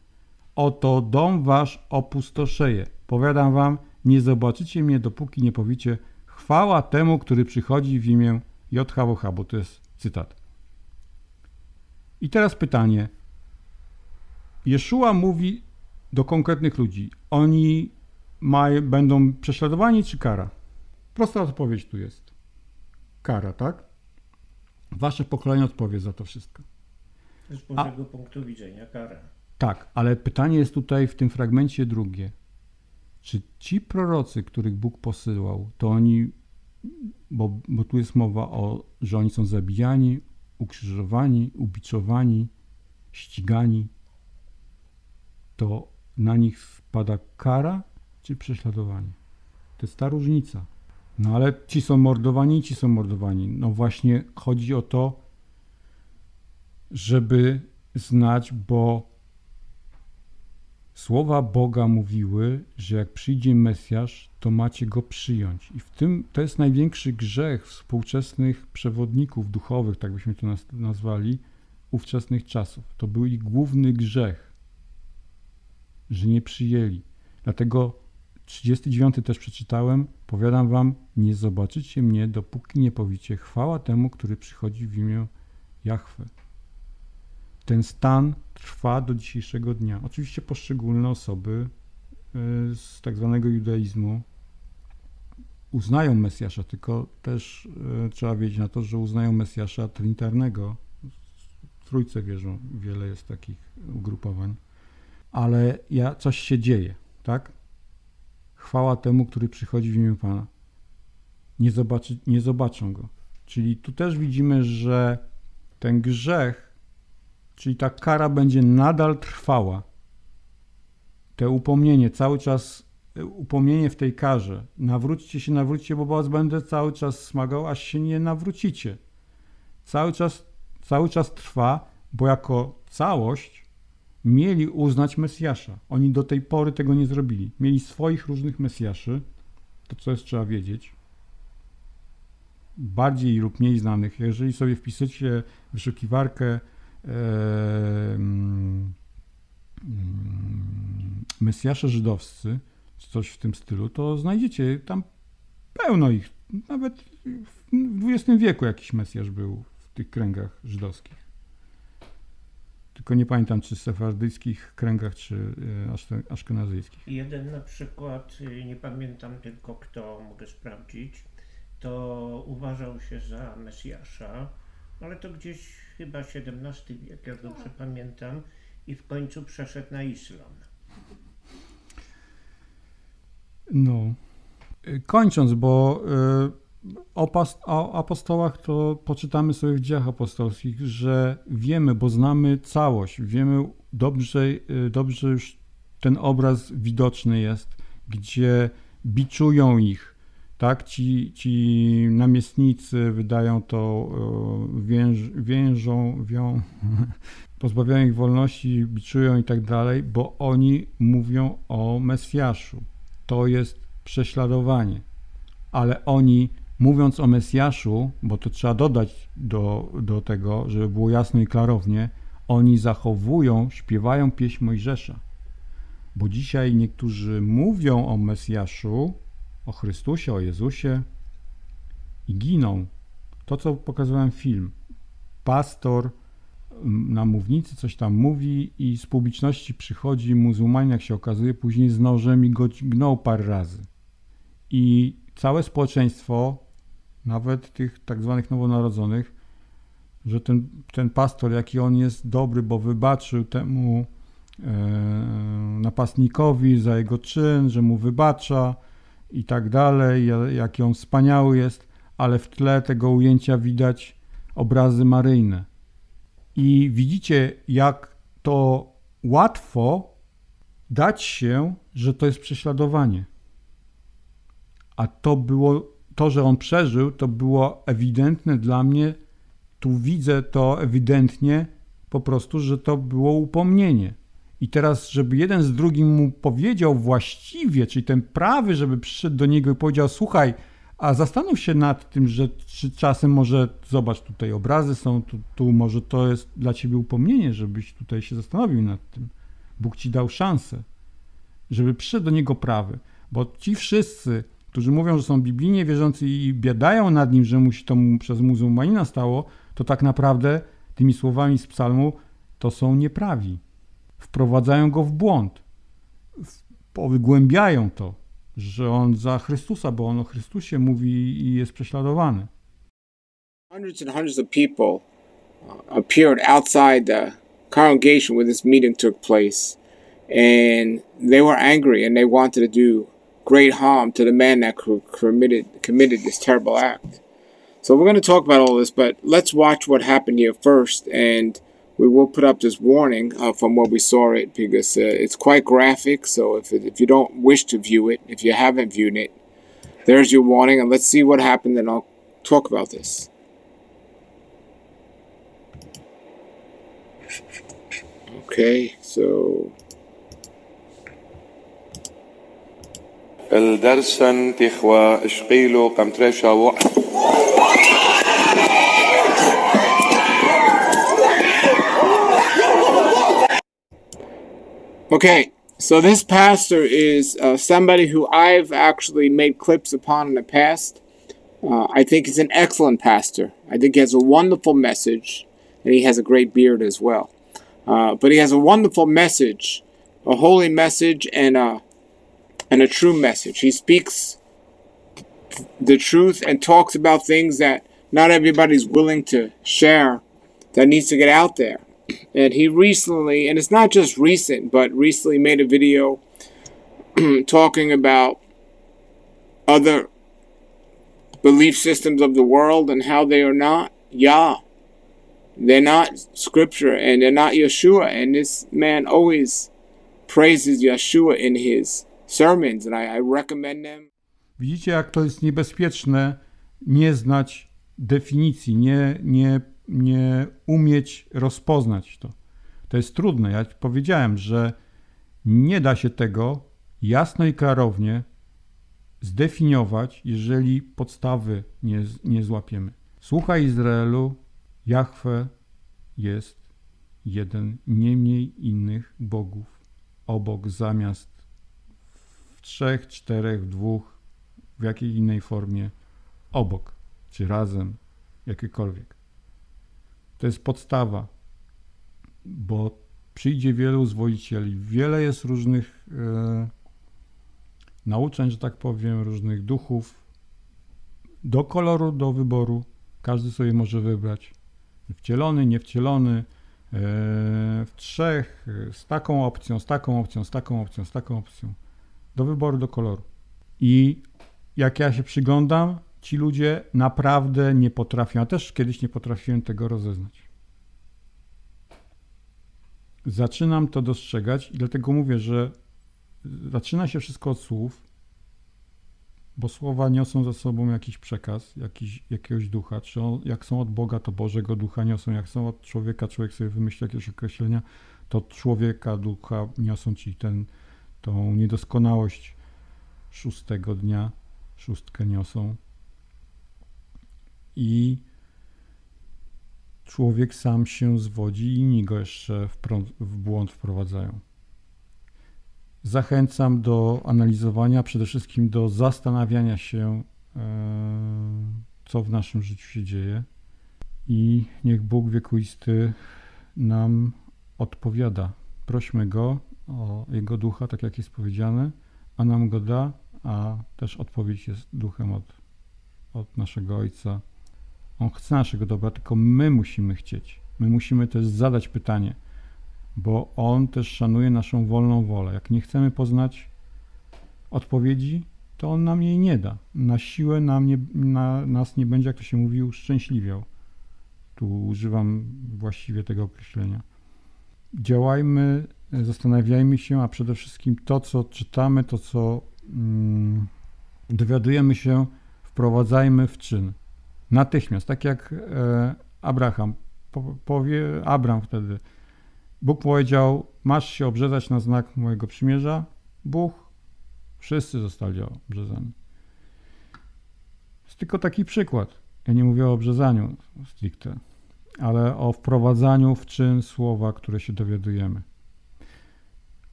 Oto dom wasz opustoszeje. Powiadam wam, nie zobaczycie mnie, dopóki nie powiecie chwała temu, który przychodzi w imię JHWH, bo to jest cytat. I teraz pytanie. Jeszua mówi do konkretnych ludzi. Oni maj, będą prześladowani czy kara? Prosta odpowiedź tu jest. Kara, tak? Wasze pokolenie odpowie za to wszystko. Z Bożego A, punktu widzenia kara. Tak, ale pytanie jest tutaj w tym fragmencie drugie. Czy ci prorocy, których Bóg posyłał, to oni, bo, bo tu jest mowa o, że oni są zabijani, ukrzyżowani, ubiczowani, ścigani, to na nich spada kara czy prześladowanie? To jest ta różnica. No ale ci są mordowani, ci są mordowani. No właśnie chodzi o to, żeby znać, bo słowa Boga mówiły, że jak przyjdzie Mesjasz, to macie go przyjąć. I w tym to jest największy grzech współczesnych przewodników duchowych, tak byśmy to nazwali, ówczesnych czasów. To był ich główny grzech, że nie przyjęli. Dlatego 39 też przeczytałem. Powiadam wam, nie zobaczycie mnie, dopóki nie powiecie chwała temu, który przychodzi w imię Jahwe. Ten stan trwa do dzisiejszego dnia. Oczywiście poszczególne osoby y, z tak zwanego judaizmu uznają Mesjasza, tylko też y, trzeba wiedzieć na to, że uznają Mesjasza trinitarnego. W trójce wierzą, wiele jest takich ugrupowań. Ale ja, coś się dzieje, tak? Chwała temu, który przychodzi w imię Pana. Nie, zobaczy, nie zobaczą go. Czyli tu też widzimy, że ten grzech, czyli ta kara będzie nadal trwała. Te upomnienie, cały czas e, upomnienie w tej karze. Nawróćcie się, nawróćcie, bo was będę cały czas smagał, aż się nie nawrócicie. Cały czas, cały czas trwa, bo jako całość mieli uznać Mesjasza. Oni do tej pory tego nie zrobili. Mieli swoich różnych Mesjaszy, to co jest trzeba wiedzieć, bardziej lub mniej znanych. Jeżeli sobie wpiszecie wyszukiwarkę e, mm, Mesjasze żydowscy, coś w tym stylu, to znajdziecie tam pełno ich. Nawet w XX wieku jakiś Mesjasz był w tych kręgach żydowskich tylko nie pamiętam czy sefardyjskich kręgach, czy e, aszkenazyjskich. Jeden na przykład, y, nie pamiętam tylko kto, mogę sprawdzić, to uważał się za Mesjasza, ale to gdzieś chyba XVII wiek, jak dobrze pamiętam, i w końcu przeszedł na islam. No. E, kończąc, bo y o, o apostołach to poczytamy sobie w dziejach apostolskich, że wiemy, bo znamy całość, wiemy dobrze, y, dobrze już ten obraz widoczny jest, gdzie biczują ich, tak, ci, ci namiestnicy wydają to, y, więż, więżą, wią, pozbawiają ich wolności, biczują i tak dalej, bo oni mówią o Mesjaszu. To jest prześladowanie, ale oni Mówiąc o Mesjaszu, bo to trzeba dodać do, do tego, żeby było jasno i klarownie, oni zachowują, śpiewają pieśń Mojżesza. Bo dzisiaj niektórzy mówią o Mesjaszu, o Chrystusie, o Jezusie i giną. To, co pokazywałem film. Pastor na mównicy coś tam mówi i z publiczności przychodzi muzułmanin, jak się okazuje, później z nożem i go gnął parę razy. I całe społeczeństwo nawet tych tak zwanych nowonarodzonych, że ten, ten pastor, jaki on jest dobry, bo wybaczył temu napastnikowi za jego czyn, że mu wybacza i tak dalej, jaki on wspaniały jest, ale w tle tego ujęcia widać obrazy maryjne. I widzicie, jak to łatwo dać się, że to jest prześladowanie. A to było, to, że on przeżył, to było ewidentne dla mnie. Tu widzę to ewidentnie, po prostu, że to było upomnienie. I teraz, żeby jeden z drugim mu powiedział właściwie, czyli ten prawy, żeby przyszedł do niego i powiedział: Słuchaj, a zastanów się nad tym, że czy czasem może, zobacz, tutaj obrazy są, tu, tu może to jest dla ciebie upomnienie, żebyś tutaj się zastanowił nad tym. Bóg ci dał szansę, żeby przyszedł do niego prawy, bo ci wszyscy, którzy mówią, że są biblijnie wierzący i biadają nad nim, że mu się to przez muzułmanina stało, to tak naprawdę tymi słowami z psalmu to są nieprawi. Wprowadzają go w błąd, wygłębiają to że on za Chrystusa, bo on o Chrystusie mówi i jest prześladowany. Hundreds and hundreds of people uh, appeared outside the congregation where this meeting took place, and they were angry and they wanted to do great harm to the man that committed committed this terrible act. So we're going to talk about all this, but let's watch what happened here first and we will put up this warning uh, from what we saw it because uh, it's quite graphic. So if, if you don't wish to view it, if you haven't viewed it, there's your warning. And let's see what happened, and I'll talk about this. Okay, so. الدرسن تخوى اشقيلو قم ترشا Okay, so this pastor is uh, somebody who I've actually made clips upon in the past. Uh, I think he's an excellent pastor. I think he has a wonderful message, and he has a great beard as well. Uh, but he has a wonderful message, a holy message, and a and a true message. He speaks the truth and talks about things that not everybody's willing to share. That needs to get out there and he recently, and it's not just recent, but recently made a video talking about other belief systems of the world and how they are not Yah. They're not scripture and they're not Yeshua. And this man always praises Yeshua in his sermons, and I, I recommend them. Widzicie, jak to jest niebezpieczne nie znać definicji, nie, nie nie umieć rozpoznać to. To jest trudne. Ja powiedziałem, że nie da się tego jasno i klarownie zdefiniować, jeżeli podstawy nie, nie złapiemy. Słuchaj Izraelu, Jahwe jest jeden, nie mniej innych bogów obok, zamiast trzech, czterech, dwóch, w jakiej innej formie obok, czy razem, jakiekolwiek. To jest podstawa, bo przyjdzie wielu zwodzicieli. Wiele jest różnych e, nauczeń, że tak powiem, różnych duchów. Do koloru, do wyboru. Każdy sobie może wybrać. Wcielony, niewcielony, e, w trzech, z taką opcją, z taką opcją, z taką opcją, z taką opcją. Do wyboru, do koloru. I jak ja się przyglądam, ci ludzie naprawdę nie potrafią, a też kiedyś nie potrafiłem tego rozeznać. Zaczynam to dostrzegać i dlatego mówię, że zaczyna się wszystko od słów, bo słowa niosą za sobą jakiś przekaz, jakiś, jakiegoś ducha. Czy on, jak są od Boga, to Bożego ducha niosą, jak są od człowieka, człowiek sobie wymyśli jakieś określenia, to od człowieka ducha niosą ci ten, tą niedoskonałość szóstego dnia, szóstkę niosą. I człowiek sam się zwodzi i inni go jeszcze w, w błąd wprowadzają. Zachęcam do analizowania, przede wszystkim do zastanawiania się, e, co w naszym życiu się dzieje i niech Bóg wiekuisty nam odpowiada. Prośmy Go o Jego ducha, tak jak jest powiedziane, a nam Go da, a też odpowiedź jest duchem od, od naszego Ojca. On chce naszego dobra, tylko my musimy chcieć. My musimy też zadać pytanie, bo On też szanuje naszą wolną wolę. Jak nie chcemy poznać odpowiedzi, to On nam jej nie da. Na siłę nam nie, na, nas nie będzie, jak to się mówi, uszczęśliwiał. Tu używam właściwie tego określenia. Działajmy, zastanawiajmy się, a przede wszystkim to, co czytamy, to, co mm, dowiadujemy się, wprowadzajmy w czyn. Natychmiast, tak jak e, Abraham powie, Abram wtedy, Bóg powiedział, masz się obrzezać na znak mojego przymierza. Bóg, wszyscy zostali obrzezani. Jest tylko taki przykład. Ja nie mówię o obrzezaniu stricte, ale o wprowadzaniu w czyn słowa, które się dowiadujemy.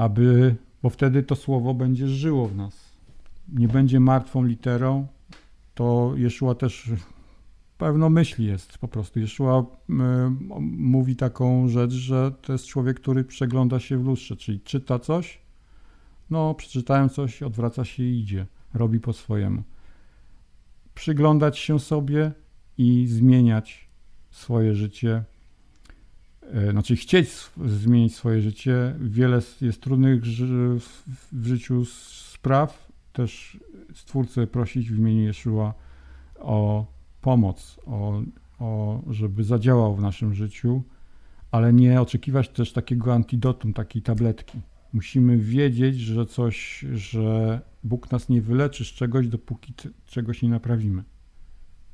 Aby, bo wtedy to słowo będzie żyło w nas. Nie będzie martwą literą. To Jeszua też pewno myśli jest po prostu. Jeszua y, mówi taką rzecz, że to jest człowiek, który przegląda się w lustrze, czyli czyta coś, no przeczytałem coś, odwraca się i idzie, robi po swojemu. Przyglądać się sobie i zmieniać swoje życie, znaczy chcieć zmienić swoje życie. Wiele jest trudnych w życiu spraw, też Stwórcę prosić w imieniu Jeszua o pomoc, o, o, żeby zadziałał w naszym życiu, ale nie oczekiwać też takiego antidotum, takiej tabletki. Musimy wiedzieć, że coś, że Bóg nas nie wyleczy z czegoś, dopóki czegoś nie naprawimy.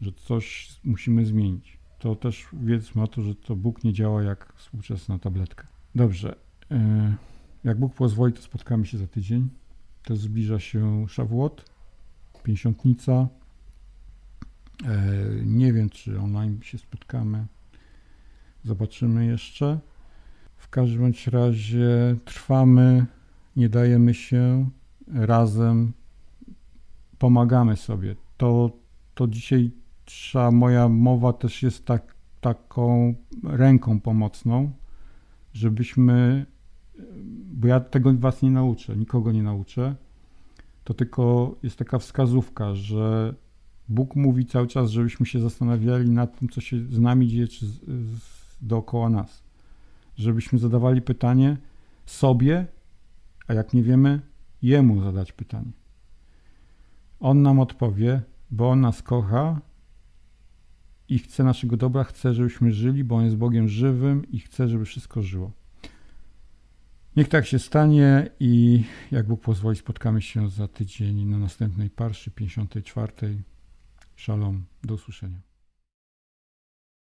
Że coś musimy zmienić. To też wiedzmy o to, że to Bóg nie działa jak współczesna tabletka. Dobrze. E, jak Bóg pozwoli, to spotkamy się za tydzień. To zbliża się Szawłot, Pięćdziesiątnica. E, nie wiem, czy online się spotkamy. Zobaczymy jeszcze. W każdym razie trwamy, nie dajemy się, razem pomagamy sobie. To, to dzisiejsza moja mowa też jest tak, taką ręką pomocną, żebyśmy, bo ja tego was nie nauczę, nikogo nie nauczę, to tylko jest taka wskazówka, że Bóg mówi cały czas, żebyśmy się zastanawiali nad tym, co się z nami dzieje, czy z, z, dookoła nas. Żebyśmy zadawali pytanie sobie, a jak nie wiemy, Jemu zadać pytanie. On nam odpowie, bo On nas kocha i chce naszego dobra, chce, żebyśmy żyli, bo On jest Bogiem żywym i chce, żeby wszystko żyło. Niech tak się stanie i jak Bóg pozwoli, spotkamy się za tydzień na następnej parszy 54. Shalom, do usłyszenia.